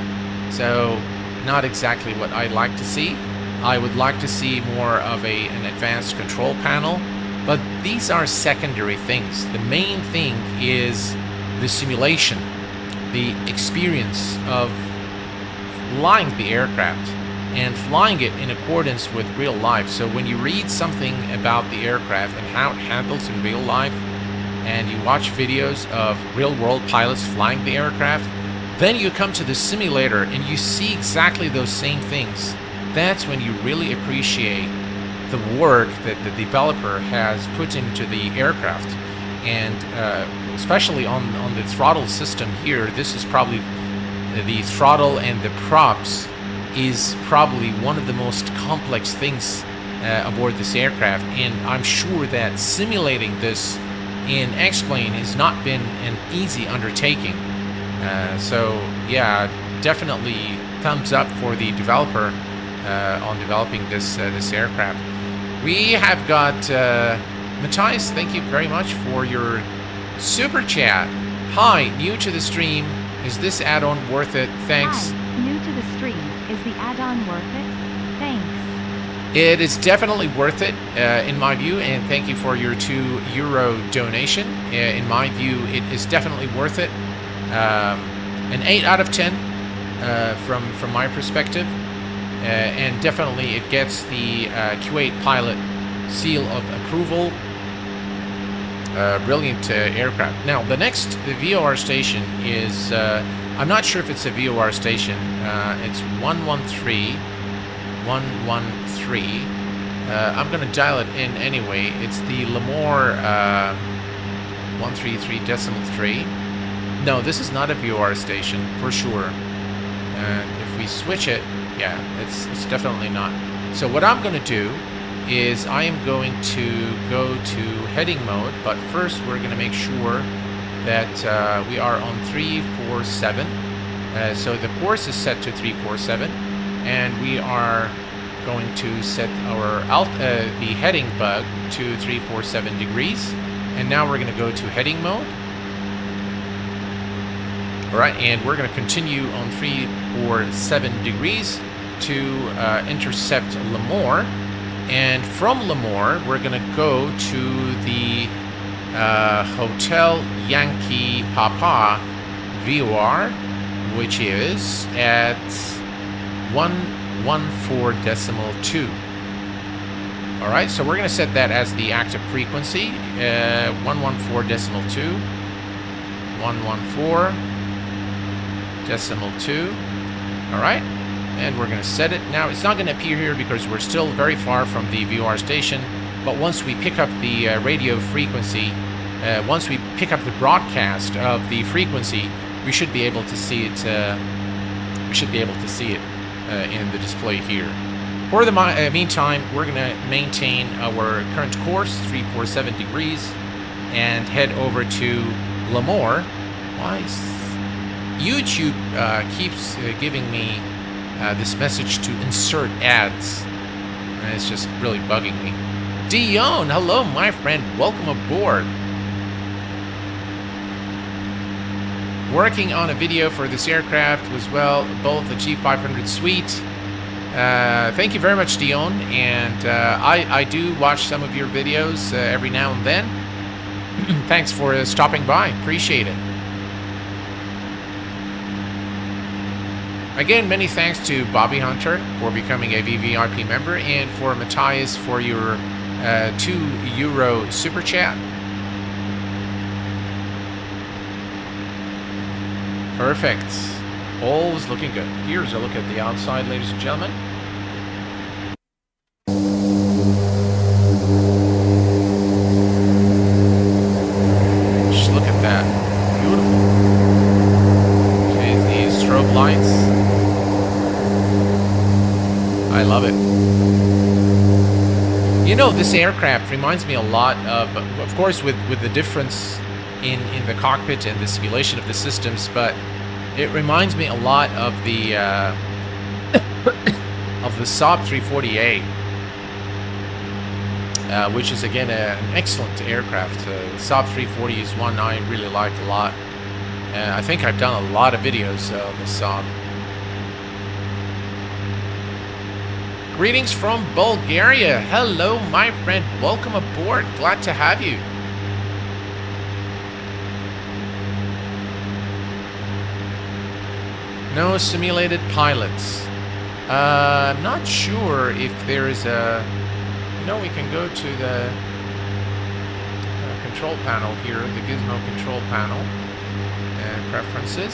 So, not exactly what I'd like to see. I would like to see more of a, an advanced control panel, but these are secondary things. The main thing is the simulation, the experience of flying the aircraft and flying it in accordance with real life. So when you read something about the aircraft and how it handles in real life, and you watch videos of real world pilots flying the aircraft, then you come to the simulator and you see exactly those same things. That's when you really appreciate the work that the developer has put into the aircraft. And uh, especially on, on the throttle system here, this is probably the throttle and the props is probably one of the most complex things uh, aboard this aircraft and I'm sure that simulating this in X-Plane has not been an easy undertaking. Uh, so yeah, definitely thumbs up for the developer uh, on developing this uh, this aircraft. We have got uh, Matthias, thank you very much for your super chat. Hi, new to the stream. Is this add-on worth it? Thanks. Hi, new to the stream. Is the add-on worth it? Thanks. It is definitely worth it, uh, in my view, and thank you for your two euro donation. Uh, in my view, it is definitely worth it. Um, an 8 out of 10. uh, from from my perspective, uh, and definitely it gets the uh, Q8 pilot seal of approval. Uh, brilliant uh, aircraft. Now the next the VOR station is uh, I'm not sure if it's a VOR station. Uh, it's 113, 113. Uh, I'm gonna dial it in anyway. It's the Lemoore uh, 133 decimal 3. No, this is not a VOR station, for sure. And if we switch it, yeah, it's, it's definitely not. So what I'm going to do is I am going to go to heading mode, but first we're going to make sure that uh, we are on 347. Uh, so the course is set to 347, and we are going to set our alt, uh, the heading bug to 347 degrees. And now we're going to go to heading mode. All right, and we're going to continue on 347 degrees to uh, intercept Lemoore. And from Lemoore, we're going to go to the uh, Hotel Yankee Papa VOR, which is at 114 decimal 2. All right, so we're going to set that as the active frequency, uh, 114 decimal 2, 114 decimal 2. All right, and we're going to set it. Now, it's not going to appear here because we're still very far from the VOR station, but once we pick up the uh, radio frequency, uh, once we pick up the broadcast of the frequency, we should be able to see it, uh, we should be able to see it uh, in the display here. For the uh, meantime, we're going to maintain our current course, 347 degrees, and head over to Lemoore. Why YouTube uh, keeps uh, giving me this message to insert ads. And it's just really bugging me. Dion, hello, my friend. Welcome aboard. Working on a video for this aircraft was, well, both the G500 suite uh, thank you very much, Dion. And uh, I, I do watch some of your videos uh, every now and then. Thanks for uh, stopping by. Appreciate it. Again, many thanks to Bobby Hunter for becoming a VVIP member and for Matthias for your uh, 2 euro super chat. Perfect. All's looking good. Here's a look at the outside, ladies and gentlemen. Just look at that. Beautiful. Strobe lights. I love it. You know, this aircraft reminds me a lot of, of course, with, with the difference in, in the cockpit and the simulation of the systems, but it reminds me a lot of the uh, of the Saab 340A, uh, which is again a, an excellent aircraft. Uh, Saab 340 is one I really liked a lot. And I think I've done a lot of videos uh, on the Saab. Greetings from Bulgaria. Hello, my friend. Welcome aboard. Glad to have you. No simulated pilots. Uh, I'm not sure if there is a... Know, we can go to the uh, control panel here, the Gizmo control panel. Uh, preferences.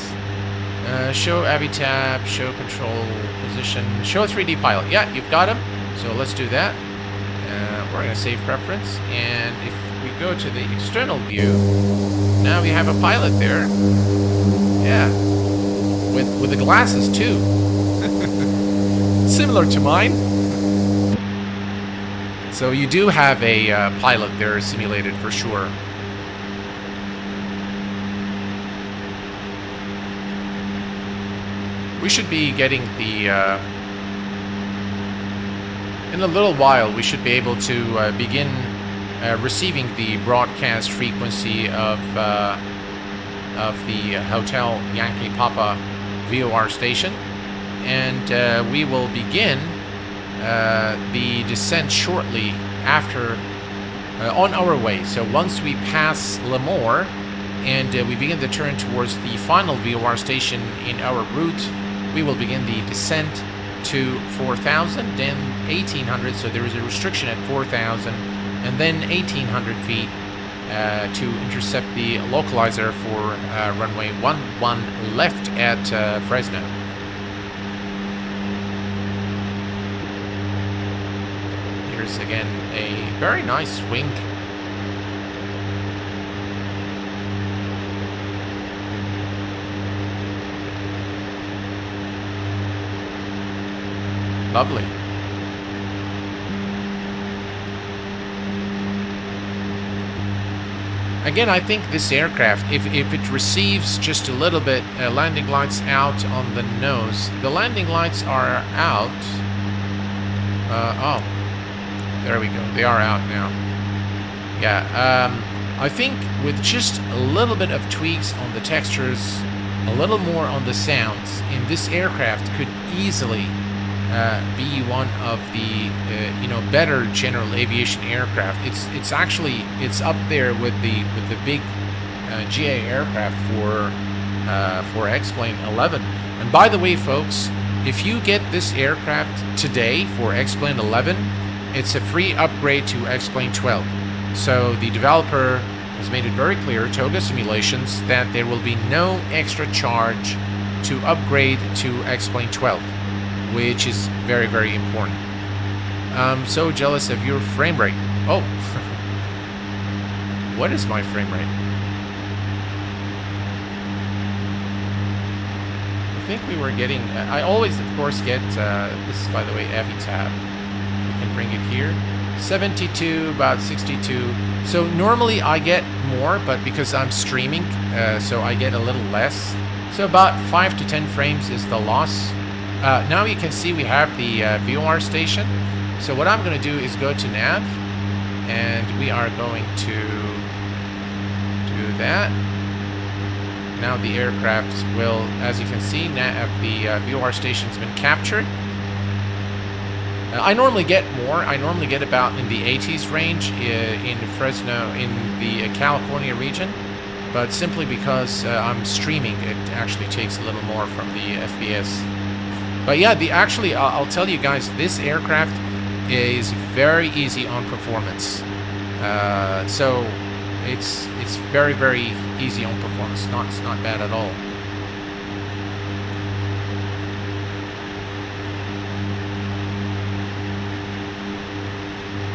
Show Avitab, show control position, show 3D pilot. Yeah, you've got him. So let's do that. Uh, we're going to save preference. And if we go to the external view, now we have a pilot there. Yeah, with, with the glasses too. Similar to mine. So you do have a uh, pilot there simulated for sure. We should be getting the... Uh, in a little while, we should be able to uh, begin uh, receiving the broadcast frequency of uh, of the Hotel Yankee Papa VOR station and uh, we will begin uh, the descent shortly after uh, on our way. So once we pass Lemoore and uh, we begin the turn towards the final VOR station in our route we will begin the descent to 4,000, then 1,800. So there is a restriction at 4,000, and then 1,800 feet uh, to intercept the localizer for uh, runway 11 left at uh, Fresno. Here's again a very nice swing. Lovely. Again, I think this aircraft, if, if it receives just a little bit uh, landing lights out on the nose, the landing lights are out. Uh, oh, there we go. They are out now. Yeah, um, I think with just a little bit of tweaks on the textures, a little more on the sounds, in this aircraft could easily uh, be one of the uh, you know better general aviation aircraft. It's it's actually it's up there with the with the big uh, GA aircraft for uh, for X-Plane 11. And by the way, folks, if you get this aircraft today for X-Plane 11, it's a free upgrade to X-Plane 12. So the developer has made it very clear, Toga Simulations, that there will be no extra charge to upgrade to X-Plane 12 which is very, very important. I'm so jealous of your frame rate. Oh, what is my frame rate? I think we were getting, I always, of course, get, uh, this is, by the way, Avitab. We can bring it here. 72, about 62. So normally I get more, but because I'm streaming, uh, so I get a little less. So about 5 to 10 frames is the loss. Uh, now you can see we have the uh, VOR station. So what I'm going to do is go to nav and we are going to do that. Now the aircraft will, as you can see, nav, the uh, VOR station's been captured. Uh, I normally get more. I normally get about in the 80s range uh, in Fresno, in the uh, California region. But simply because I'm streaming, it actually takes a little more from the FPS but yeah, the actually, I'll, I'll tell you guys, this aircraft is very easy on performance. Uh, so it's it's very very easy on performance. Not it's not bad at all.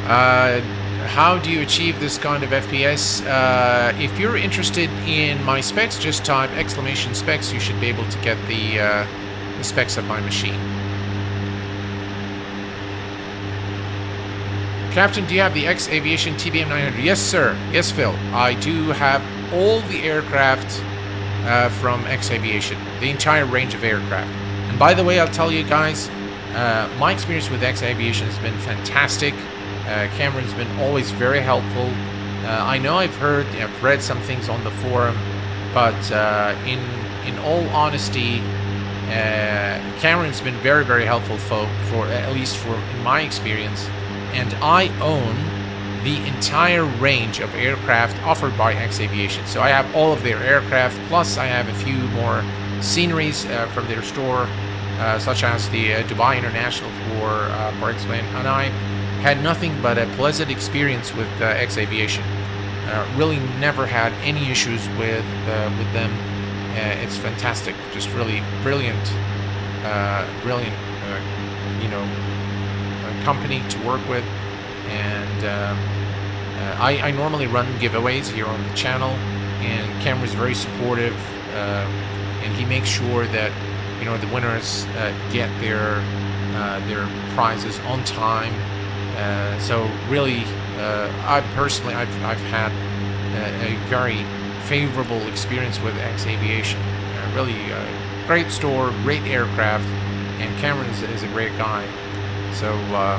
Uh, how do you achieve this kind of FPS? Uh, if you're interested in my specs, just type exclamation specs. You should be able to get the uh, the specs of my machine. Captain, do you have the X Aviation TBM 900? Yes, sir. Yes, Phil. I do have all the aircraft uh, from X Aviation, the entire range of aircraft. And by the way, I'll tell you guys, uh, my experience with X Aviation has been fantastic. Uh, Cameron's been always very helpful. Uh, I know I've heard, I've read some things on the forum, but uh, in in all honesty, uh, Cameron's been very, very helpful for, for at least for in my experience, and I own the entire range of aircraft offered by X Aviation. So I have all of their aircraft, plus I have a few more sceneries uh, from their store, uh, such as the uh, Dubai International for uh, for X-Plane, and I had nothing but a pleasant experience with uh, X Aviation. Uh, really never had any issues with with them uh, it's fantastic, just really brilliant, uh, brilliant, uh, you know, company to work with. And um, I, I, normally run giveaways here on the channel, and Cameron's very supportive, and he makes sure that you know the winners get their their prizes on time. so really, I personally, I've, I've had a very favorable experience with X Aviation. Uh, really uh, great store, great aircraft, and Cameron is, is a great guy. So, uh,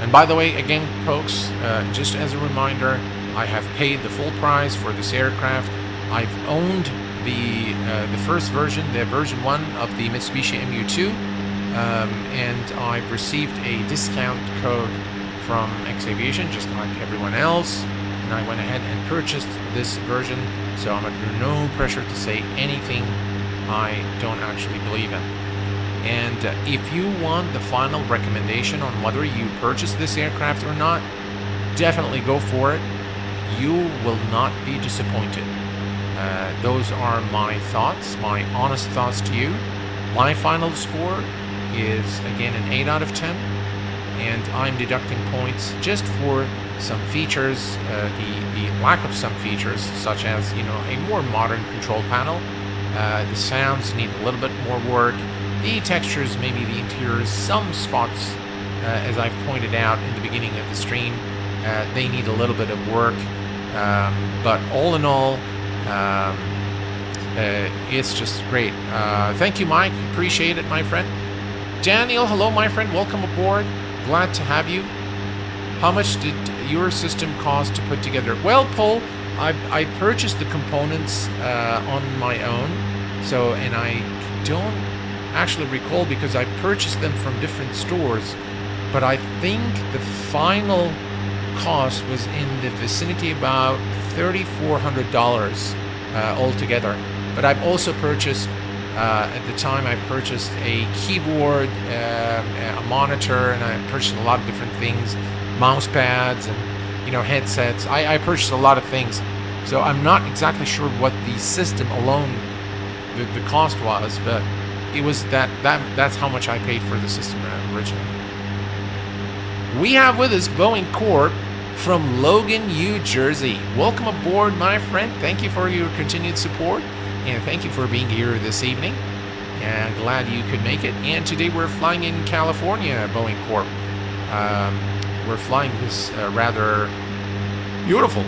and by the way, again, folks, uh, just as a reminder, I have paid the full price for this aircraft. I've owned the uh, the first version, the version one of the Mitsubishi MU2, um, and I've received a discount code from X Aviation, just like everyone else and I went ahead and purchased this version, so I'm under no pressure to say anything I don't actually believe in. And uh, if you want the final recommendation on whether you purchase this aircraft or not, definitely go for it. You will not be disappointed. Uh, those are my thoughts, my honest thoughts to you. My final score is again an 8 out of 10, and I'm deducting points just for some features, uh, the, the lack of some features, such as you know a more modern control panel. Uh, the sounds need a little bit more work. The textures, maybe the interiors, some spots, uh, as I've pointed out in the beginning of the stream, uh, they need a little bit of work. Um, but all in all, um, uh, it's just great. Thank you, Mike. Appreciate it, my friend. Daniel, hello, my friend. Welcome aboard. Glad to have you. How much did your system cost to put together? Well, Paul, I, I purchased the components uh, on my own. So, and I don't actually recall because I purchased them from different stores. But I think the final cost was in the vicinity about $3,400 uh, altogether. But I've also purchased, uh, at the time I purchased a keyboard, uh, a monitor, and I purchased a lot of different things, mouse pads and, you know, headsets. I, I purchased a lot of things. So I'm not exactly sure what the system alone, the, the cost was, but it was that, that, that's how much I paid for the system originally. We have with us Boeing Corp from Logan, New Jersey. Welcome aboard, my friend. Thank you for your continued support and thank you for being here this evening. And glad you could make it. And today we're flying in California, Boeing Corp. Um, we're flying this uh, rather beautiful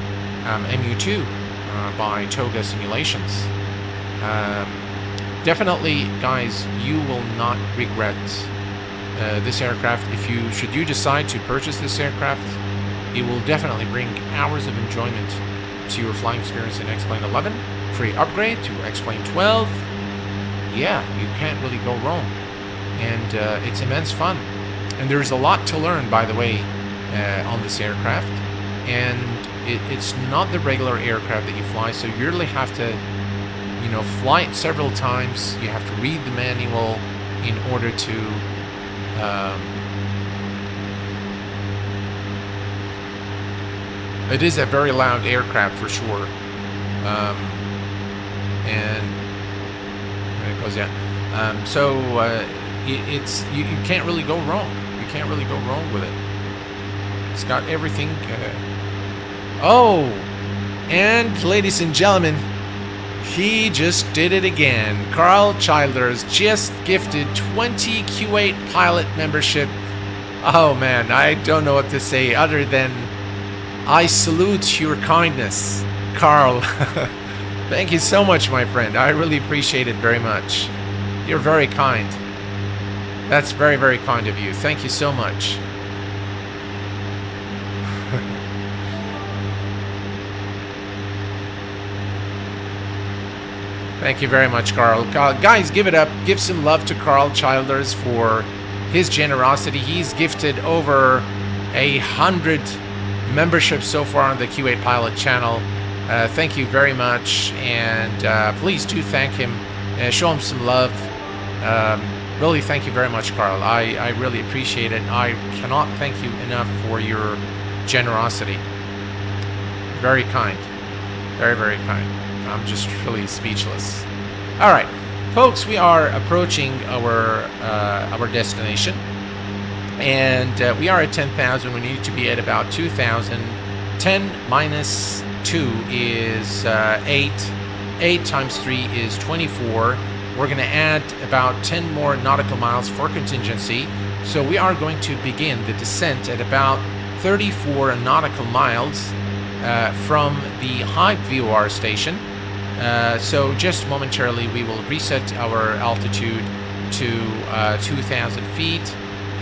um, MU2 uh, by Toga Simulations. Um, definitely, guys, you will not regret uh, this aircraft. If you should you decide to purchase this aircraft, it will definitely bring hours of enjoyment to your flying experience in X-Plane 11 free upgrade to X-Plane 12. Yeah, you can't really go wrong. And uh, it's immense fun. And there's a lot to learn, by the way, uh, on this aircraft. And it, it's not the regular aircraft that you fly, so you really have to, you know, fly it several times. You have to read the manual in order to um, it is a very loud aircraft for sure. Um, and it goes, yeah. Um, so uh, it, it's you, you, can't really go wrong. You can't really go wrong with it. It's got everything. Uh, oh, and ladies and gentlemen, he just did it again. Carl Childers just gifted 20 Q8 pilot membership. Oh man, I don't know what to say other than I salute your kindness, Carl. Thank you so much, my friend. I really appreciate it very much. You're very kind. That's very, very kind of you. Thank you so much. Thank you very much, Carl. Guys, give it up. Give some love to Carl Childers for his generosity. He's gifted over a hundred memberships so far on the Q8 Pilot channel. Uh, thank you very much, and uh, please do thank him. Uh, show him some love. Um, really, thank you very much, Carl. I, I really appreciate it. I cannot thank you enough for your generosity. Very kind. Very, very kind. I'm just really speechless. All right, folks, we are approaching our uh, our destination, and uh, we are at 10,000. We need to be at about 2,000. 10 minus 2 is uh, 8. 8 times 3 is 24. We're going to add about 10 more nautical miles for contingency. So we are going to begin the descent at about 34 nautical miles uh, from the Hype VOR station. Uh, so just momentarily we will reset our altitude to uh, 2,000 feet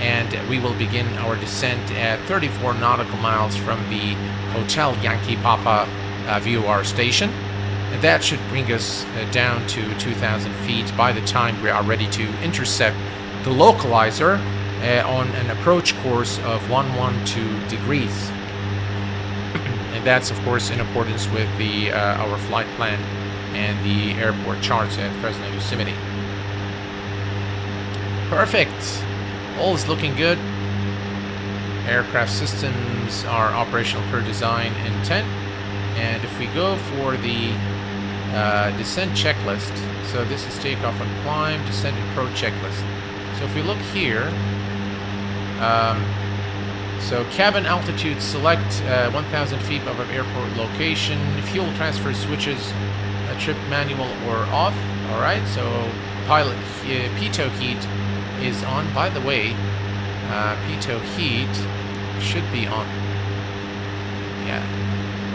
and we will begin our descent at 34 nautical miles from the Hotel Yankee Papa uh, VOR station. And that should bring us uh, down to 2,000 feet by the time we are ready to intercept the localizer uh, on an approach course of 112 degrees. and that's, of course, in accordance with the our flight plan and the airport charts at Fresno Yosemite. Perfect. All is looking good. Aircraft systems are operational per design intent. And if we go for the uh, descent checklist, so this is takeoff and climb, descent and approach checklist. So if we look here, um, so cabin altitude, select uh, 1,000 feet above airport location, fuel transfer switches, uh, trip manual or off. All right, so pilot uh, pitot heat is on. By the way, uh, pitot heat should be on. Yeah.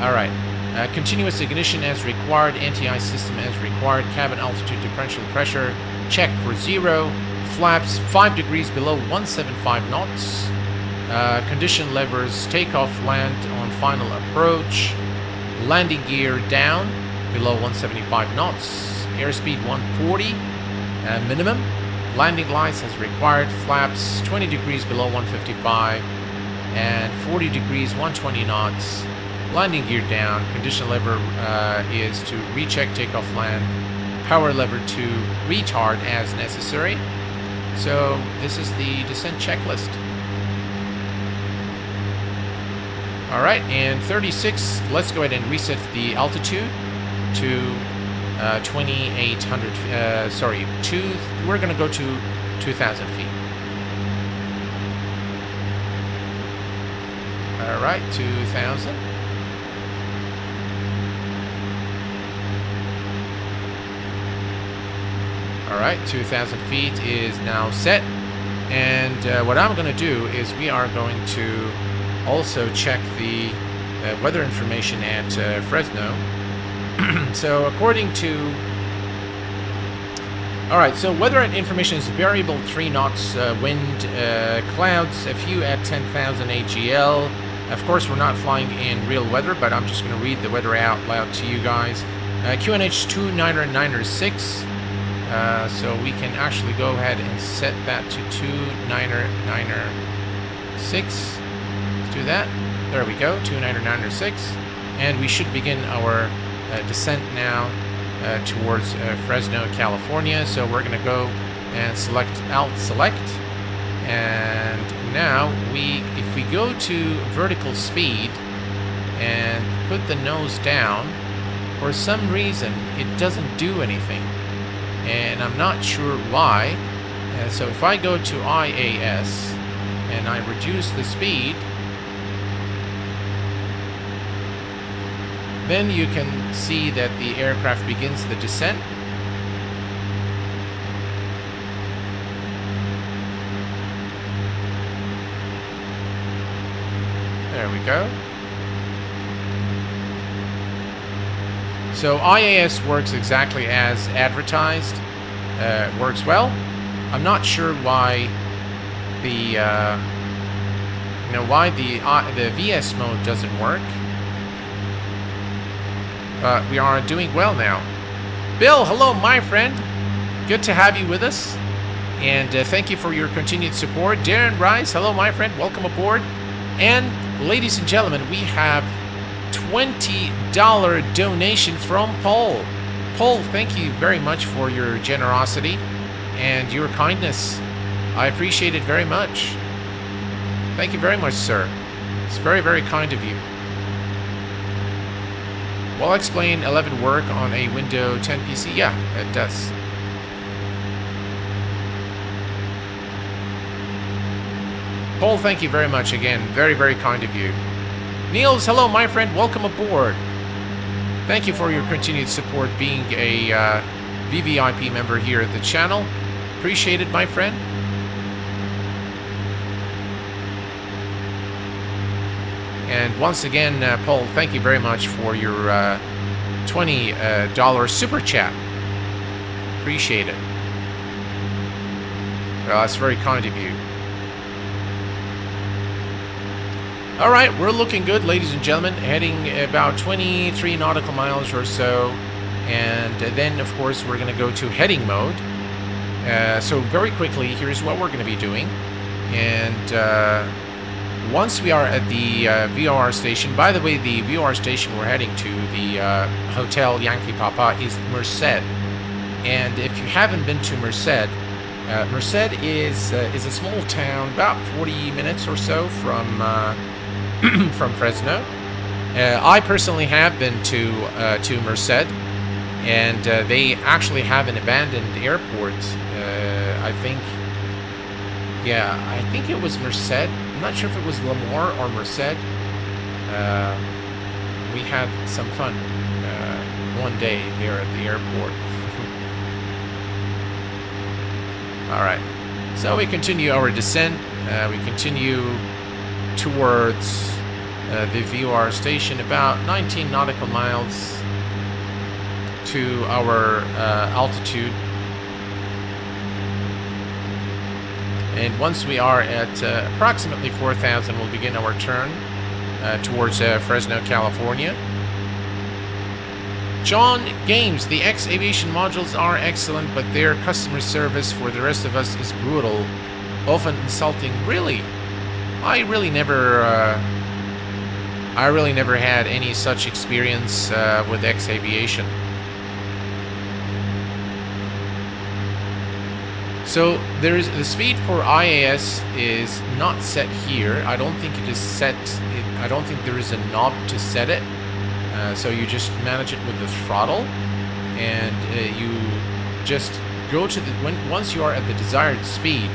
All right. Uh, continuous ignition as required. Anti-ice system as required. Cabin altitude differential pressure check for zero. Flaps 5 degrees below 175 knots. Uh, condition levers takeoff land on final approach. Landing gear down below 175 knots. Airspeed 140 uh, minimum. Landing lights as required. Flaps 20 degrees below 155 and 40 degrees 120 knots. Landing gear down. Condition lever uh, is to recheck takeoff land. Power lever to retard as necessary. So this is the descent checklist. All right, and 36, let's go ahead and reset the altitude to uh, 2,800, uh, sorry, two, we're gonna go to 2,000 feet. All right, 2,000. All right, 2,000 feet is now set. And uh, what I'm going to do is we are going to also check the uh, weather information at uh, Fresno. so according to... Alright, so weather information is variable 3 knots, uh, wind, uh, clouds, a few at 10,000 AGL. Of course, we're not flying in real weather, but I'm just going to read the weather out loud to you guys. Uh, QNH 29906. Uh, so we can actually go ahead and set that to 29906. Let's do that. There we go, 29906. And we should begin our descent now uh, towards uh, Fresno, California. So we're going to go and select Alt Select. And now we, if we go to vertical speed and put the nose down, for some reason it doesn't do anything and I'm not sure why. Uh, so if I go to IAS and I reduce the speed, then you can see that the aircraft begins the descent. There we go. So IAS works exactly as advertised. Uh, works well. I'm not sure why the uh, you know why the uh, the VS mode doesn't work. But we are doing well now. Bill, hello, my friend. Good to have you with us. And uh, thank you for your continued support. Darren Rice, hello, my friend. Welcome aboard. And ladies and gentlemen, we have $20 donation from Paul. Paul, thank you very much for your generosity and your kindness. I appreciate it very much. Thank you very much, sir. It's very, very kind of you. Will X-Plane 11 work on a Windows 10 PC? Yeah, it does. Paul, thank you very much again. Very, very kind of you. Niels, hello, my friend. Welcome aboard. Thank you for your continued support being a uh, VVIP member here at the channel. Appreciate it, my friend. And once again, uh, Paul, thank you very much for your uh, $20 uh, super chat. Appreciate it. Well, that's very kind of you. All right, we're looking good, ladies and gentlemen. Heading about 23 nautical miles or so. And then, of course, we're going to go to heading mode. Uh, so very quickly, here's what we're going to be doing. And uh, once we are at the uh, VOR station, by the way, the VOR station we're heading to, the uh, Hotel Yankee Papa, is Merced. And if you haven't been to Merced, uh, Merced is uh, is a small town, about 40 minutes or so from uh, from Fresno. Uh, I personally have been to to Merced, and they actually have an abandoned airport. I think, yeah, I think it was Merced. I'm not sure if it was Lamar or Merced. we had some fun one day there at the airport. All right. So we continue our descent. Uh, we continue towards uh, the VOR station, about 19 nautical miles to our uh, altitude. And once we are at uh, approximately 4,000, we'll begin our turn uh, towards uh, Fresno, California. John Games, the X Aviation modules are excellent, but their customer service for the rest of us is brutal, often insulting. Really, I really never, uh, I really never had any such experience uh, with X Aviation. So there's the speed for IAS is not set here. I don't think it is set. It, I don't think there is a knob to set it. Uh, so you just manage it with the throttle, and uh, you just go to the when once you are at the desired speed.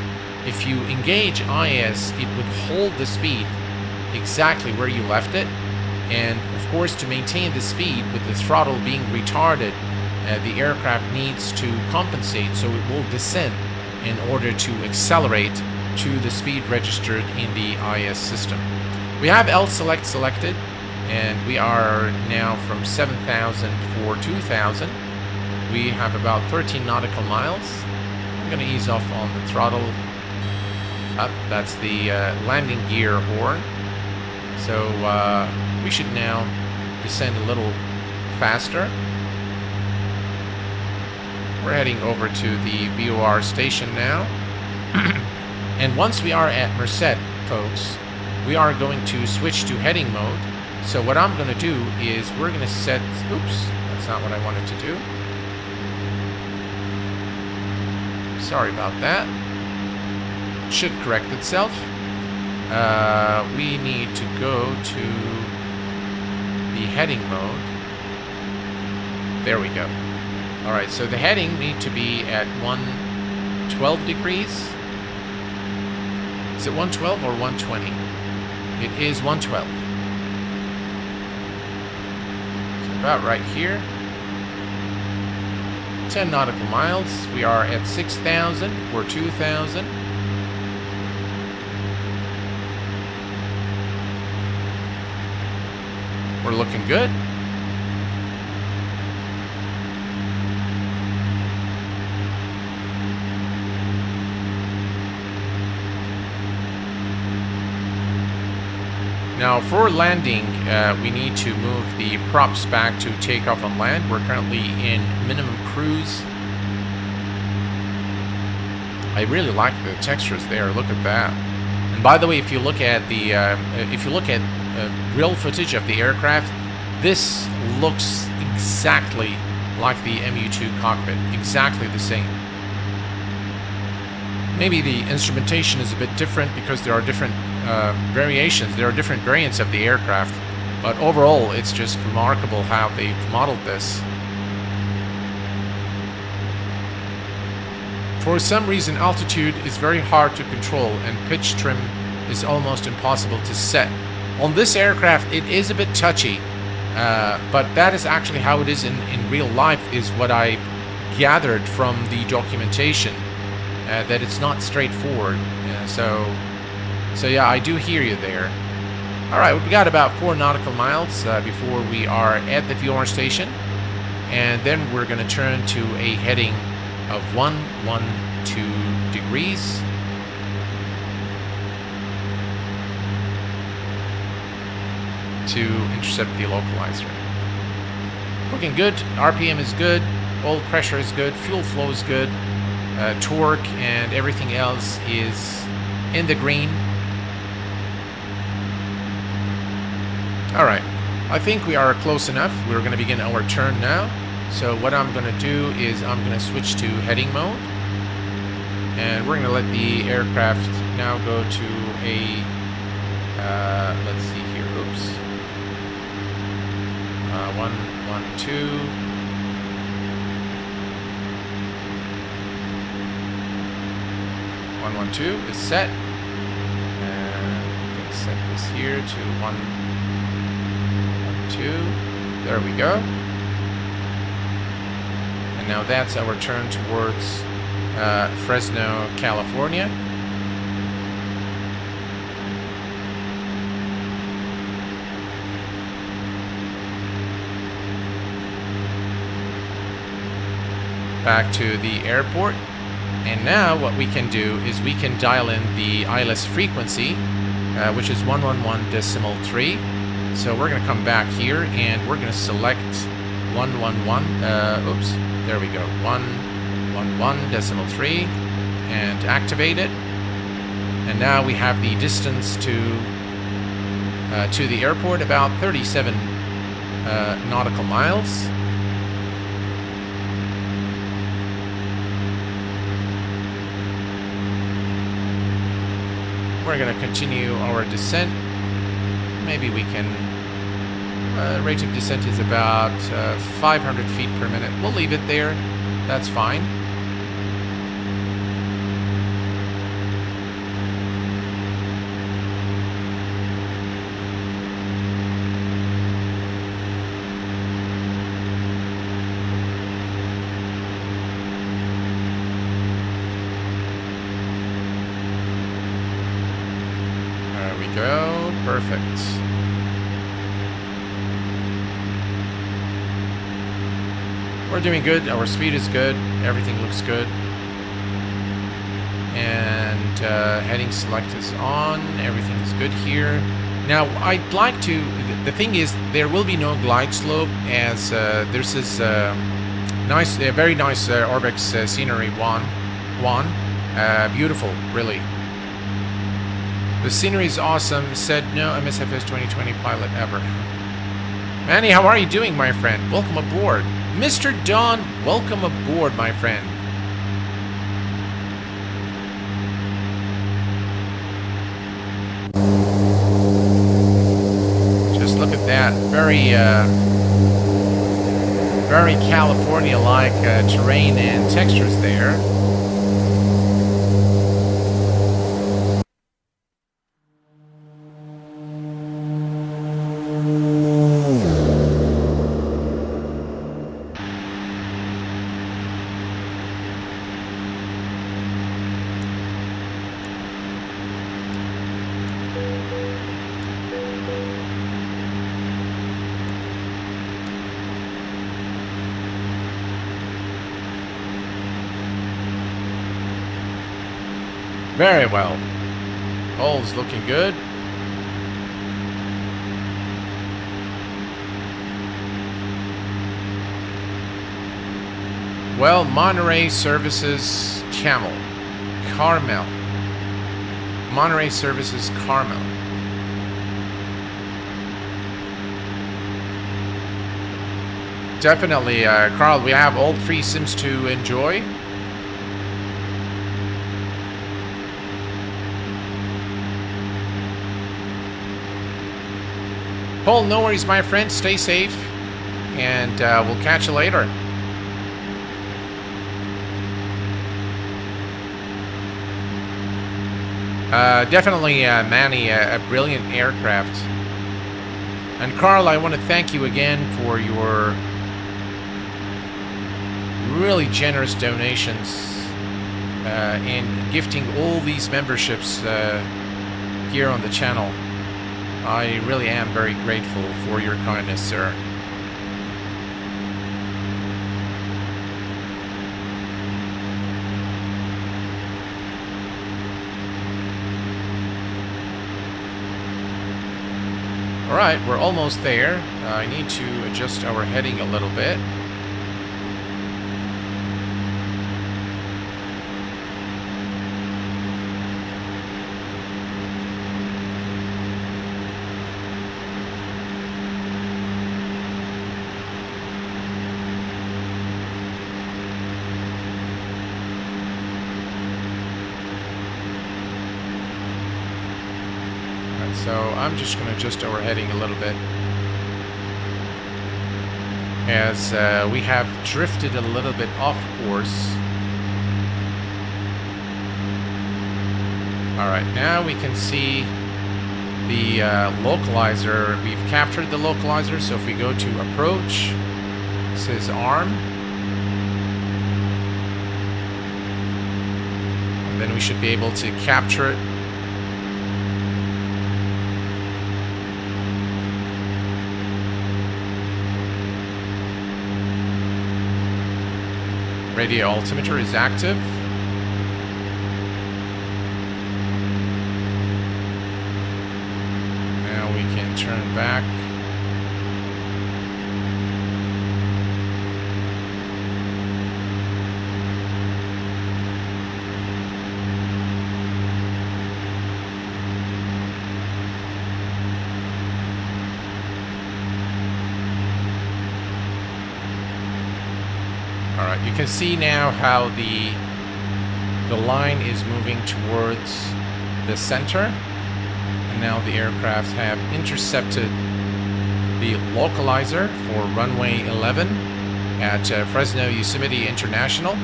If you engage IAS, it would hold the speed exactly where you left it, and of course to maintain the speed with the throttle being retarded, uh, the aircraft needs to compensate, so it will descend in order to accelerate to the speed registered in the IS system. We have L select selected, and we are now from 7,000 for 2,000. We have about 13 nautical miles. I'm going to ease off on the throttle up. That's the uh, landing gear horn. So uh, we should now descend a little faster. We're heading over to the VOR station now. and once we are at Merced, folks, we are going to switch to heading mode so what I'm going to do is we're going to set... Oops, that's not what I wanted to do. Sorry about that. It should correct itself. Uh, we need to go to the heading mode. There we go. Alright, so the heading need to be at 112 degrees. Is it 112 or 120? It is 112. about right here. 10 nautical miles. We are at 6,000 for 2,000. We're looking good. Now for landing, uh, we need to move the props back to take off on land. We're currently in minimum cruise. I really like the textures there. Look at that. And by the way, if you look at the uh, if you look at uh, real footage of the aircraft, this looks exactly like the MU2 cockpit, exactly the same. Maybe the instrumentation is a bit different because there are different uh, variations. There are different variants of the aircraft, but overall it's just remarkable how they've modeled this. For some reason altitude is very hard to control and pitch trim is almost impossible to set. On this aircraft it is a bit touchy, uh, but that is actually how it is in, in real life is what I gathered from the documentation, uh, that it's not straightforward. Uh, so so yeah, I do hear you there. Alright, we got about four nautical miles uh, before we are at the VOR station. And then we're going to turn to a heading of 112 degrees. to intercept the localizer. Looking good. RPM is good. Oil pressure is good. Fuel flow is good. Uh, torque and everything else is in the green. All right. I think we are close enough. We're going to begin our turn now. So what I'm going to do is I'm going to switch to heading mode. And we're going to let the aircraft now go to a... Uh, let's see here. Oops. Uh, one, one, two. One, one, two is set. And we set this here to one, two. There we go. And now that's our turn towards uh, Fresno, California. Back to the airport. And now what we can do is we can dial in the ILS frequency, uh, which is 111 decimal 3. So we're going to come back here and we're going to select 111. Uh, oops, there we go. 111 decimal 3 and activate it. And now we have the distance to uh, to the airport about 37 uh, nautical miles. We're going to continue our descent. Maybe we can... Uh, rate of descent is about uh, 500 feet per minute. We'll leave it there. That's fine. Doing good. Our speed is good. Everything looks good. And uh, heading select is on. Everything is good here. Now, I'd like to... The thing is, there will be no glide slope as uh, this uh, nice, uh, very nice uh, Orbx uh, scenery one. One. Uh, beautiful, really. The scenery is awesome. Said no MSFS 2020 pilot ever. Manny, how are you doing, my friend? Welcome aboard. Mr. Don, welcome aboard, my friend. Just look at that. Very, uh, very California-like uh, terrain and textures there. Looking good. Well, Monterey Services Camel. Carmel. Monterey Services Carmel. Definitely, uh, Carl, we have all three sims to enjoy. Paul, no worries, my friend. Stay safe, and uh, we'll catch you later. Uh, definitely, uh, Manny, a, a brilliant aircraft. And Carl, I want to thank you again for your really generous donations uh, and gifting all these memberships uh, here on the channel. I really am very grateful for your kindness, sir. Alright, we're almost there. Uh, I need to adjust our heading a little bit. I'm just going to adjust our heading a little bit. As uh, we have drifted a little bit off course. Alright, now we can see the uh, localizer. We've captured the localizer, so if we go to approach, says arm. And then we should be able to capture it Radio altimeter is active. Now we can turn back. Can see now how the the line is moving towards the center, and now the aircraft have intercepted the localizer for runway 11 at uh, Fresno Yosemite International.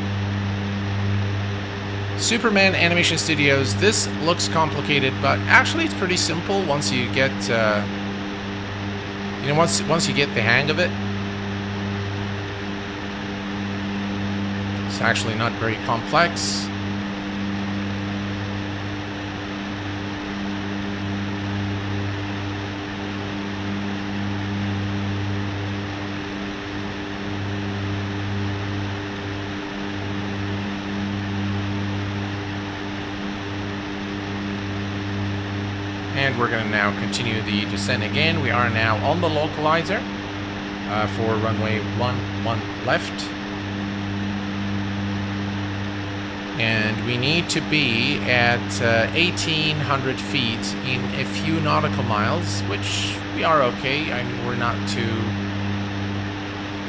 Superman Animation Studios. This looks complicated, but actually it's pretty simple once you get, uh, you know, once once you get the hang of it. It's actually not very complex. And we're going to now continue the descent again. We are now on the localizer uh, for runway 1, 1 left. And we need to be at uh, 1800 feet in a few nautical miles which we are okay. I mean we're not too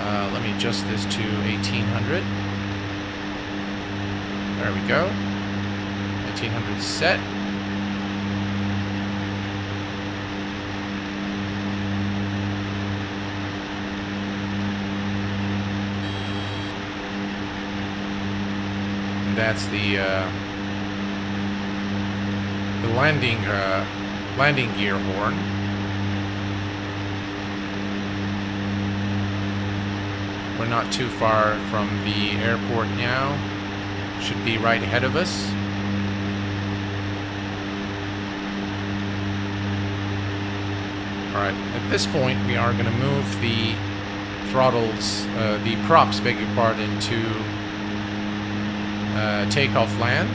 uh, let me adjust this to 1800 there we go. 1800 set that's the uh, the landing uh, landing gear horn. We're not too far from the airport now. Should be right ahead of us. Alright, at this point we are going to move the throttles, uh, the props, beg your pardon, to uh, takeoff land.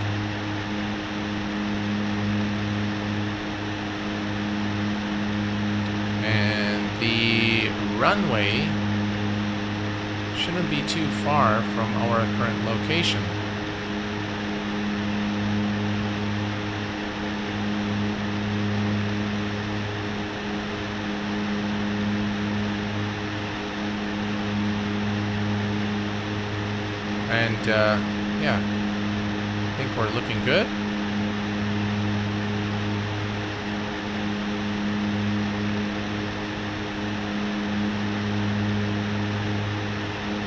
And the runway shouldn't be too far from our current location. And uh, yeah, we're looking good.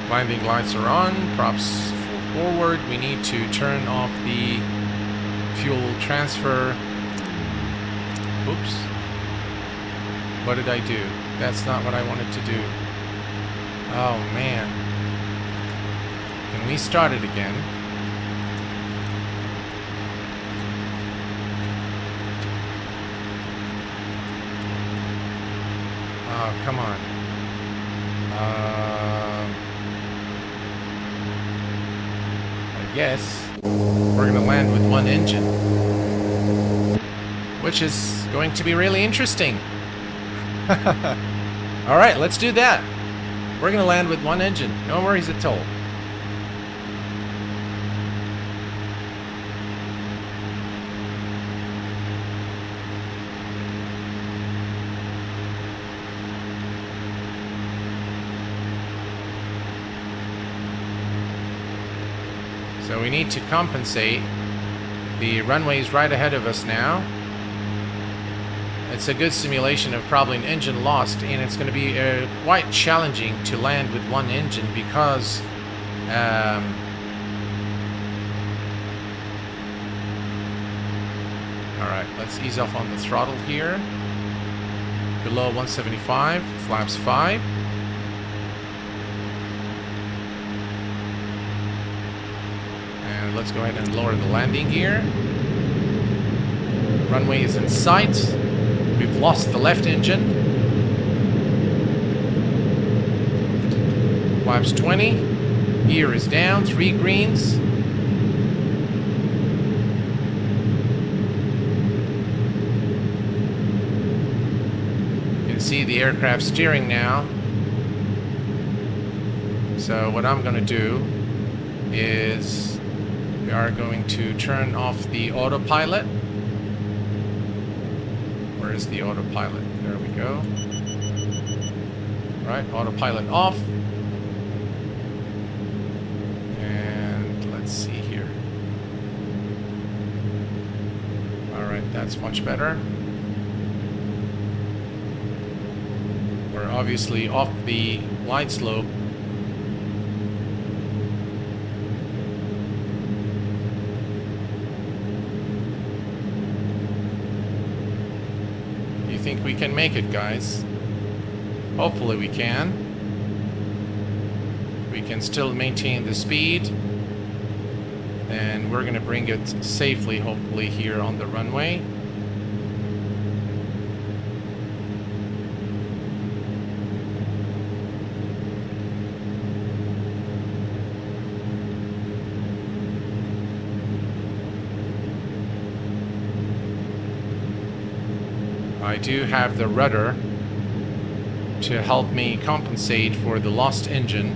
Landing lights are on, props forward. We need to turn off the fuel transfer. Oops. What did I do? That's not what I wanted to do. Oh man. Can we start it again? Come on. Uh, I guess we're going to land with one engine. Which is going to be really interesting. Alright, let's do that. We're going to land with one engine. No worries at all. We need to compensate. The runway is right ahead of us now. it's a good simulation of probably an engine lost, and it's going to be uh, quite challenging to land with one engine because um, all right, let's ease off on the throttle here. Below 175, flaps 5. Let's go ahead and lower the landing gear. Runway is in sight. We've lost the left engine. Flaps 20. Gear is down, three greens. You can see the aircraft steering now. So what I'm going to do is we are going to turn off the autopilot. Where is the autopilot? There we go. Right, autopilot off. And let's see here. Alright, that's much better. We're obviously off the glide slope. Think we can make it, guys? Hopefully we can. We can still maintain the speed. And we're going to bring it safely, hopefully, here on the runway. I do have the rudder to help me compensate for the lost engine.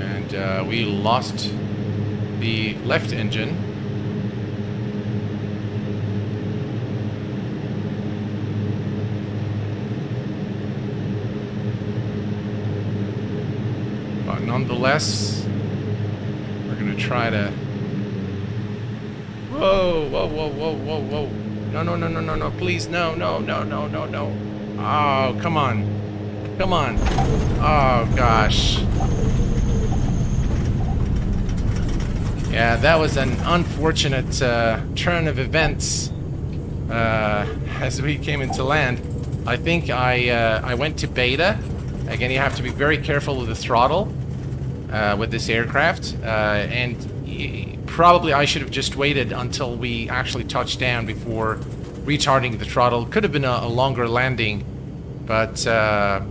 And uh, we lost the left engine. But nonetheless, we're gonna try to. Whoa, whoa, whoa, whoa, whoa, whoa. No, no, no, no, no, no. Please, no, no, no, no, no, no. Oh, come on. Come on. Oh, gosh. Yeah, that was an unfortunate uh, turn of events uh, as we came into land. I think I uh, I went to beta. Again, you have to be very careful with the throttle uh, with this aircraft, uh, and probably I should have just waited until we actually touched down before retarding the throttle. Could have been a, a longer landing, but uh,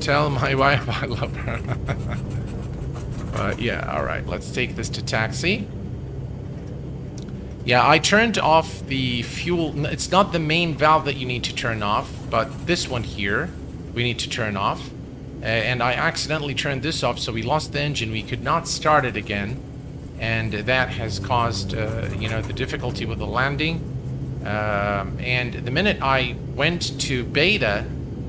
tell my wife I love her. but yeah, all right, let's take this to taxi. Yeah, I turned off the fuel. It's not the main valve that you need to turn off, but this one here we need to turn off. Uh, and I accidentally turned this off, so we lost the engine. We could not start it again, and that has caused, uh, you know, the difficulty with the landing. Um, and the minute I went to beta,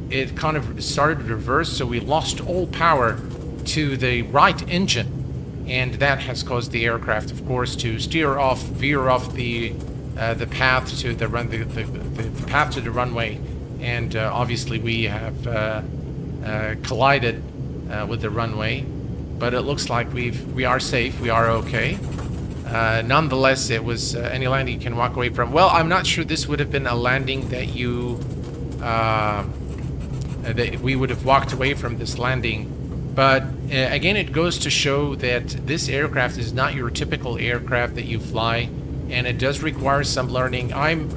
it kind of started to reverse, so we lost all power to the right engine, and that has caused the aircraft, of course, to steer off, veer off the uh, the path to the run, the, the, the, path to the runway, and uh, obviously we have uh, uh, collided uh, with the runway, but it looks like we've we are safe, we are okay. Uh, nonetheless, it was uh, any landing you can walk away from. Well, I'm not sure this would have been a landing that you uh, that we would have walked away from this landing. But uh, again, it goes to show that this aircraft is not your typical aircraft that you fly, and it does require some learning. I'm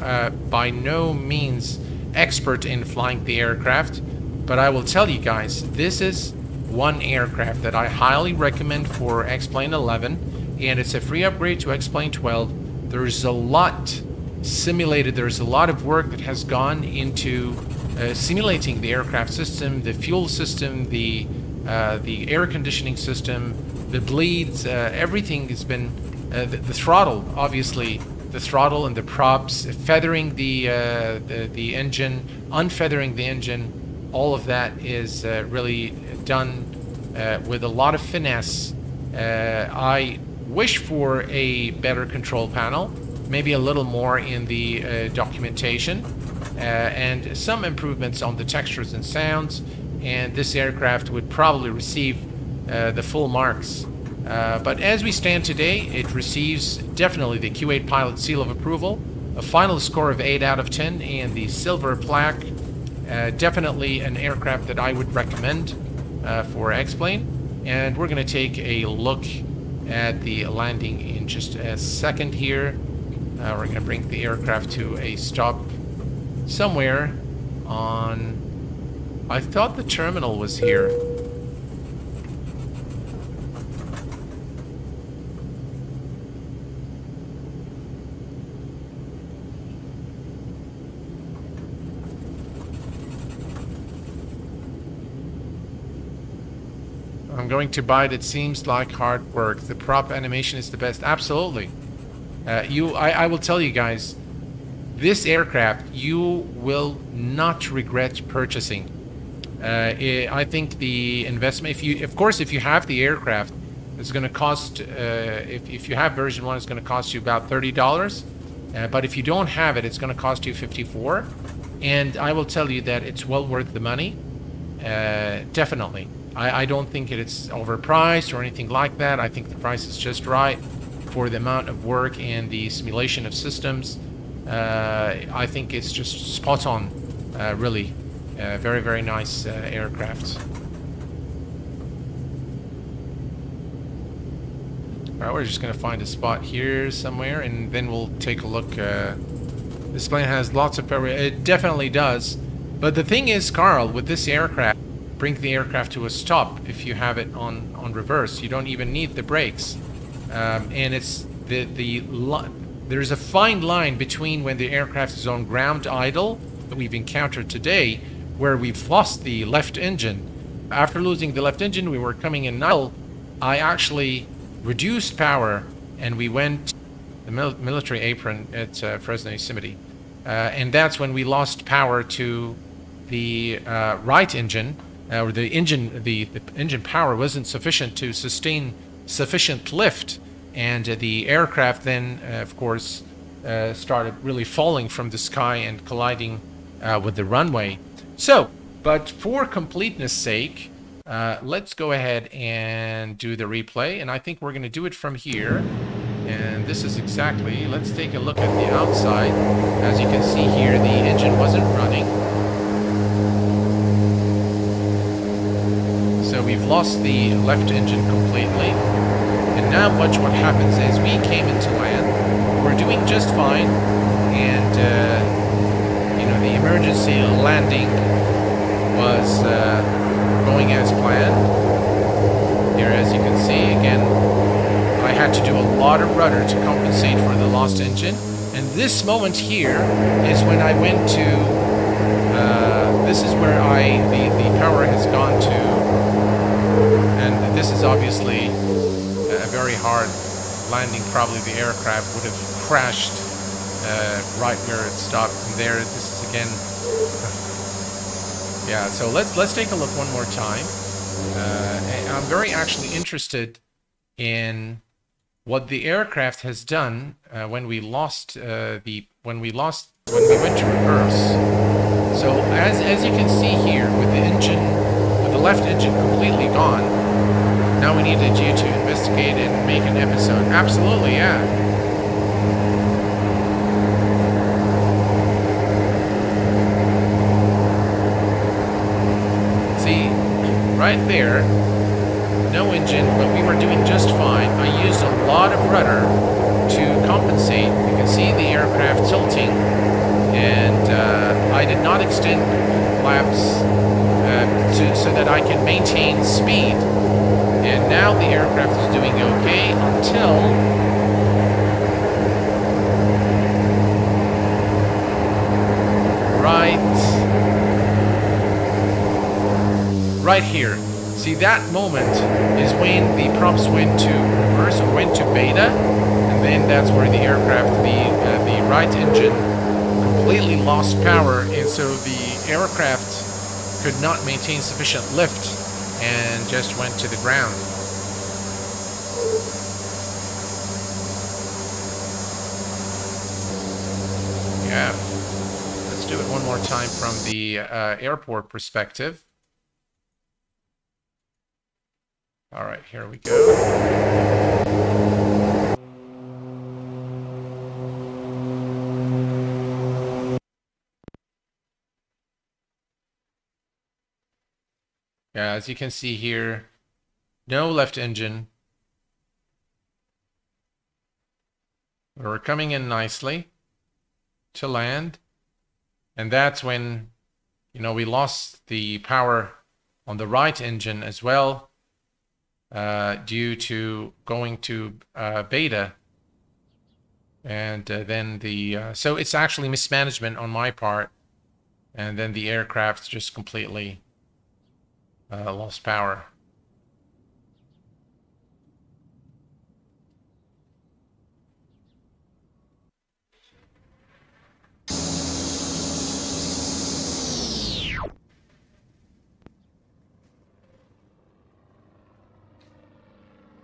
by no means expert in flying the aircraft, but I will tell you guys, this is one aircraft that I highly recommend for X-Plane 11, and it's a free upgrade to X-Plane 12. There's a lot simulated, there's a lot of work that has gone into uh, simulating the aircraft system, the fuel system, the uh, the air conditioning system, the bleeds, uh, everything has been uh, the, the throttle. Obviously, the throttle and the props, feathering the, uh, the, the engine, unfeathering the engine, all of that is uh, really done uh, with a lot of finesse. Uh, I wish for a better control panel, maybe a little more in the uh, documentation, uh, and some improvements on the textures and sounds. And this aircraft would probably receive the full marks but as we stand today, it receives definitely the Q8 Pilot Seal of Approval, a final score of 8 out of 10, and the silver plaque. Uh, definitely an aircraft that I would recommend uh, for X-Plane. And we're going to take a look at the landing in just a second here. Uh, we're going to bring the aircraft to a stop somewhere on... I thought the terminal was here. I'm going to buy it. It seems like hard work. The prop animation is the best. Absolutely. Uh, you, I, I will tell you guys, this aircraft you will not regret purchasing. Uh, it, I think the investment, if you, of course, if you have the aircraft, it's going to cost. Uh, if if you have version one, it's going to cost you about thirty dollars. Uh, but if you don't have it, it's going to cost you fifty-four. And I will tell you that it's well worth the money. Uh, definitely. I, I don't think it's overpriced or anything like that. I think the price is just right for the amount of work and the simulation of systems. Uh, I think it's just spot on, uh, really. Uh, very, very nice uh, aircraft. Alright, we're just going to find a spot here somewhere and then we'll take a look. Uh, this plane has lots of power. It definitely does. But the thing is, Carl, with this aircraft, bring the aircraft to a stop if you have it on, on reverse. You don't even need the brakes. Um, and it's the, the there's a fine line between when the aircraft is on ground idle that we've encountered today, where we've lost the left engine. After losing the left engine, we were coming in idle. I actually reduced power and we went the mil military apron at uh, Fresno Yosemite. Uh, and that's when we lost power to the uh, right engine uh, or the engine the, the, engine power wasn't sufficient to sustain sufficient lift and uh, the aircraft then uh, of course uh, started really falling from the sky and colliding with the runway. So but for completeness sake let's go ahead and do the replay and I think we're gonna do it from here. And this is exactly let's take a look at the outside. As you can see here the engine wasn't running we've lost the left engine completely. And now watch what happens as we came into land. We're doing just fine. And, uh, you know, the emergency landing was uh, going as planned. Here, as you can see, again, I had to do a lot of rudder to compensate for the lost engine. And this moment here is when I went to, uh, this is where I, the, the power has gone to and this is obviously a very hard landing. Probably the aircraft would have crashed uh, right where it stopped. And there, this is again. yeah, so let's let's take a look one more time. Uh, I'm very actually interested in what the aircraft has done uh, when we lost uh, the when we lost when we went to reverse. So as as you can see here, with the engine, the left engine completely gone, now we needed you to investigate and make an episode. Absolutely, yeah. See, right there, no engine, but we were doing just fine. I used a lot of rudder to compensate. You can see the aircraft tilting, and uh, I did not extend flaps so that I can maintain speed. And now the aircraft is doing okay until right right here. See that moment is when the props went to reverse or went to beta and and then that's where the aircraft, the uh, the right engine, completely lost power, and so the aircraft could not maintain sufficient lift and just went to the ground. Yeah. Let's do it one more time from the uh, airport perspective. All right, here we go. As you can see here, no left engine. We're coming in nicely to land. And that's when, you know, we lost the power on the right engine as well uh, due to going to uh, beta. And uh, then the, uh, so it's actually mismanagement on my part. And then the aircraft just completely uh, lost power.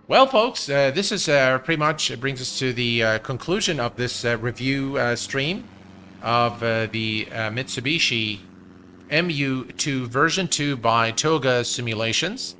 Well, folks, uh, this is uh, pretty much brings us to the uh, conclusion of this uh, review uh, stream of uh, the Mitsubishi MU2 version 2 by Toga Simulations.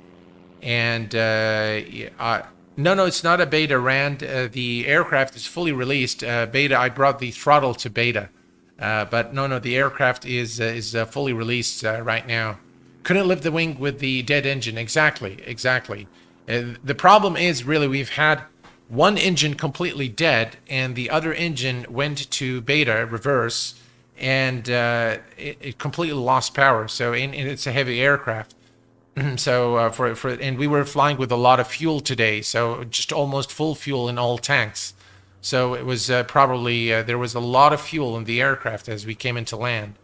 And uh, uh, no, no, it's not a beta, Rand. Uh, the aircraft is fully released. beta, I brought the throttle to beta. but no, no, the aircraft is is fully released right now. Couldn't lift the wing with the dead engine. Exactly, exactly. The problem is really we've had one engine completely dead and the other engine went to beta reverse and uh, it, it, completely lost power. So and, and it's a heavy aircraft. so uh, for for and we were flying with a lot of fuel today, so just almost full fuel in all tanks. So it was uh, probably uh, there was a lot of fuel in the aircraft as we came into land.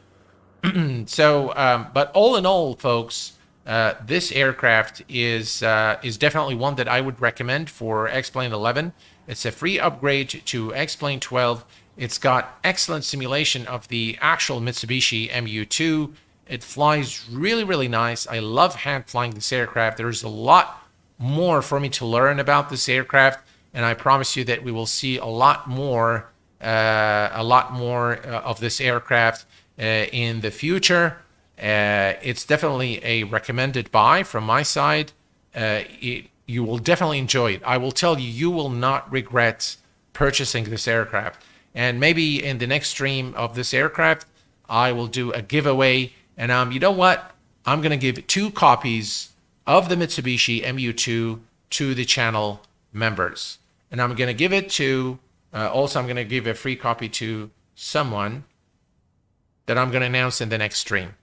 so, um, but all in all, folks, uh, this aircraft is uh, is definitely one that I would recommend for X-Plane 11. It's a free upgrade to X-Plane 12. It's got excellent simulation of the actual Mitsubishi MU2. It flies really, really nice. I love hand flying this aircraft. There's a lot more for me to learn about this aircraft, and I promise you that we will see a lot more, uh, a lot more uh, of this aircraft uh, in the future. Uh, it's definitely a recommended buy from my side. Uh, it, you will definitely enjoy it. I will tell you, you will not regret purchasing this aircraft. And maybe in the next stream of this aircraft, I will do a giveaway. And um, you know what? I'm going to give two copies of the Mitsubishi MU2 to the channel members. And I'm going to give it to, uh, also, I'm going to give a free copy to someone that I'm going to announce in the next stream.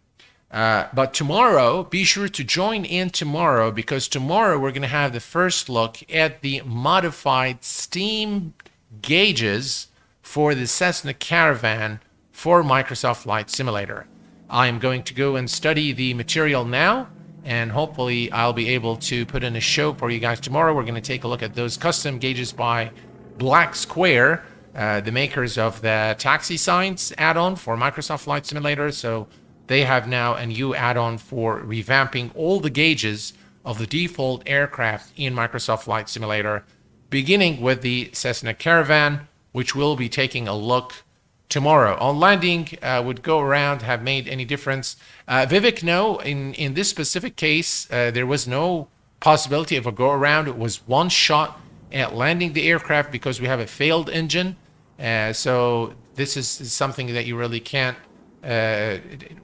Uh, but tomorrow, be sure to join in tomorrow because tomorrow we're going to have the first look at the modified steam gauges for the Cessna Caravan for Microsoft Flight Simulator. I am going to go and study the material now, and hopefully I'll be able to put in a show for you guys tomorrow. We're going to take a look at those custom gauges by Black Square, uh, the makers of the taxi signs add-on for Microsoft Flight Simulator. So they have now a new add-on for revamping all the gauges of the default aircraft in Microsoft Flight Simulator, beginning with the Cessna Caravan, which we'll be taking a look tomorrow. On landing, uh, would go around have made any difference? Uh, Vivek, no. In in this specific case, uh, there was no possibility of a go around. It was one shot at landing the aircraft because we have a failed engine. Uh, so this is something that you really can't uh,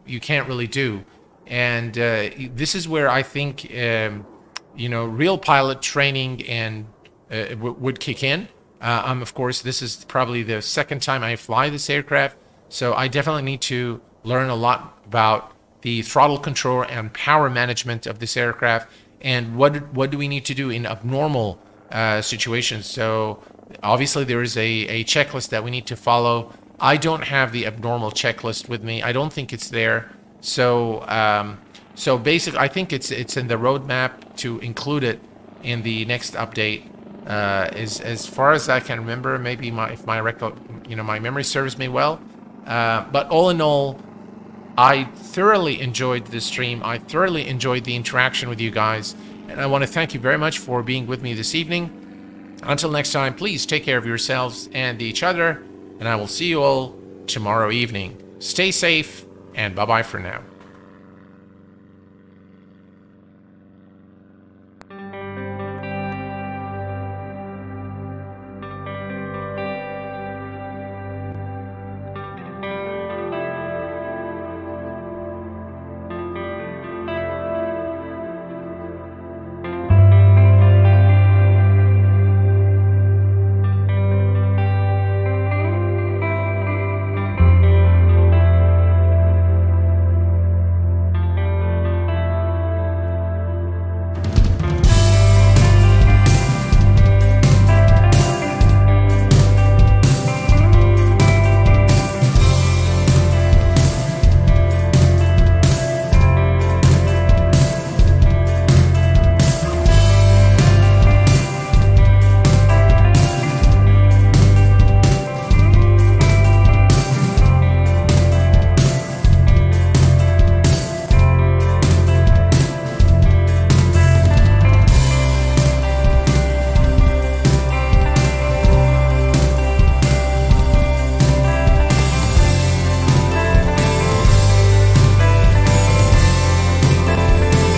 you can't really do. And uh, this is where I think um, you know real pilot training and would kick in. Uh, um, of course, this is probably the second time I fly this aircraft, so I definitely need to learn a lot about the throttle control and power management of this aircraft, and what what do we need to do in abnormal uh, situations. So obviously there is a, a checklist that we need to follow I don't have the abnormal checklist with me. I don't think it's there. So, um, so basically, I think it's it's in the roadmap to include it in the next update. Uh, as as far as I can remember, maybe my if my record, you know, my memory serves me well. Uh, but all in all, I thoroughly enjoyed the stream. I thoroughly enjoyed the interaction with you guys, and I want to thank you very much for being with me this evening. Until next time, please take care of yourselves and each other, and I will see you all tomorrow evening. Stay safe, and bye bye for now.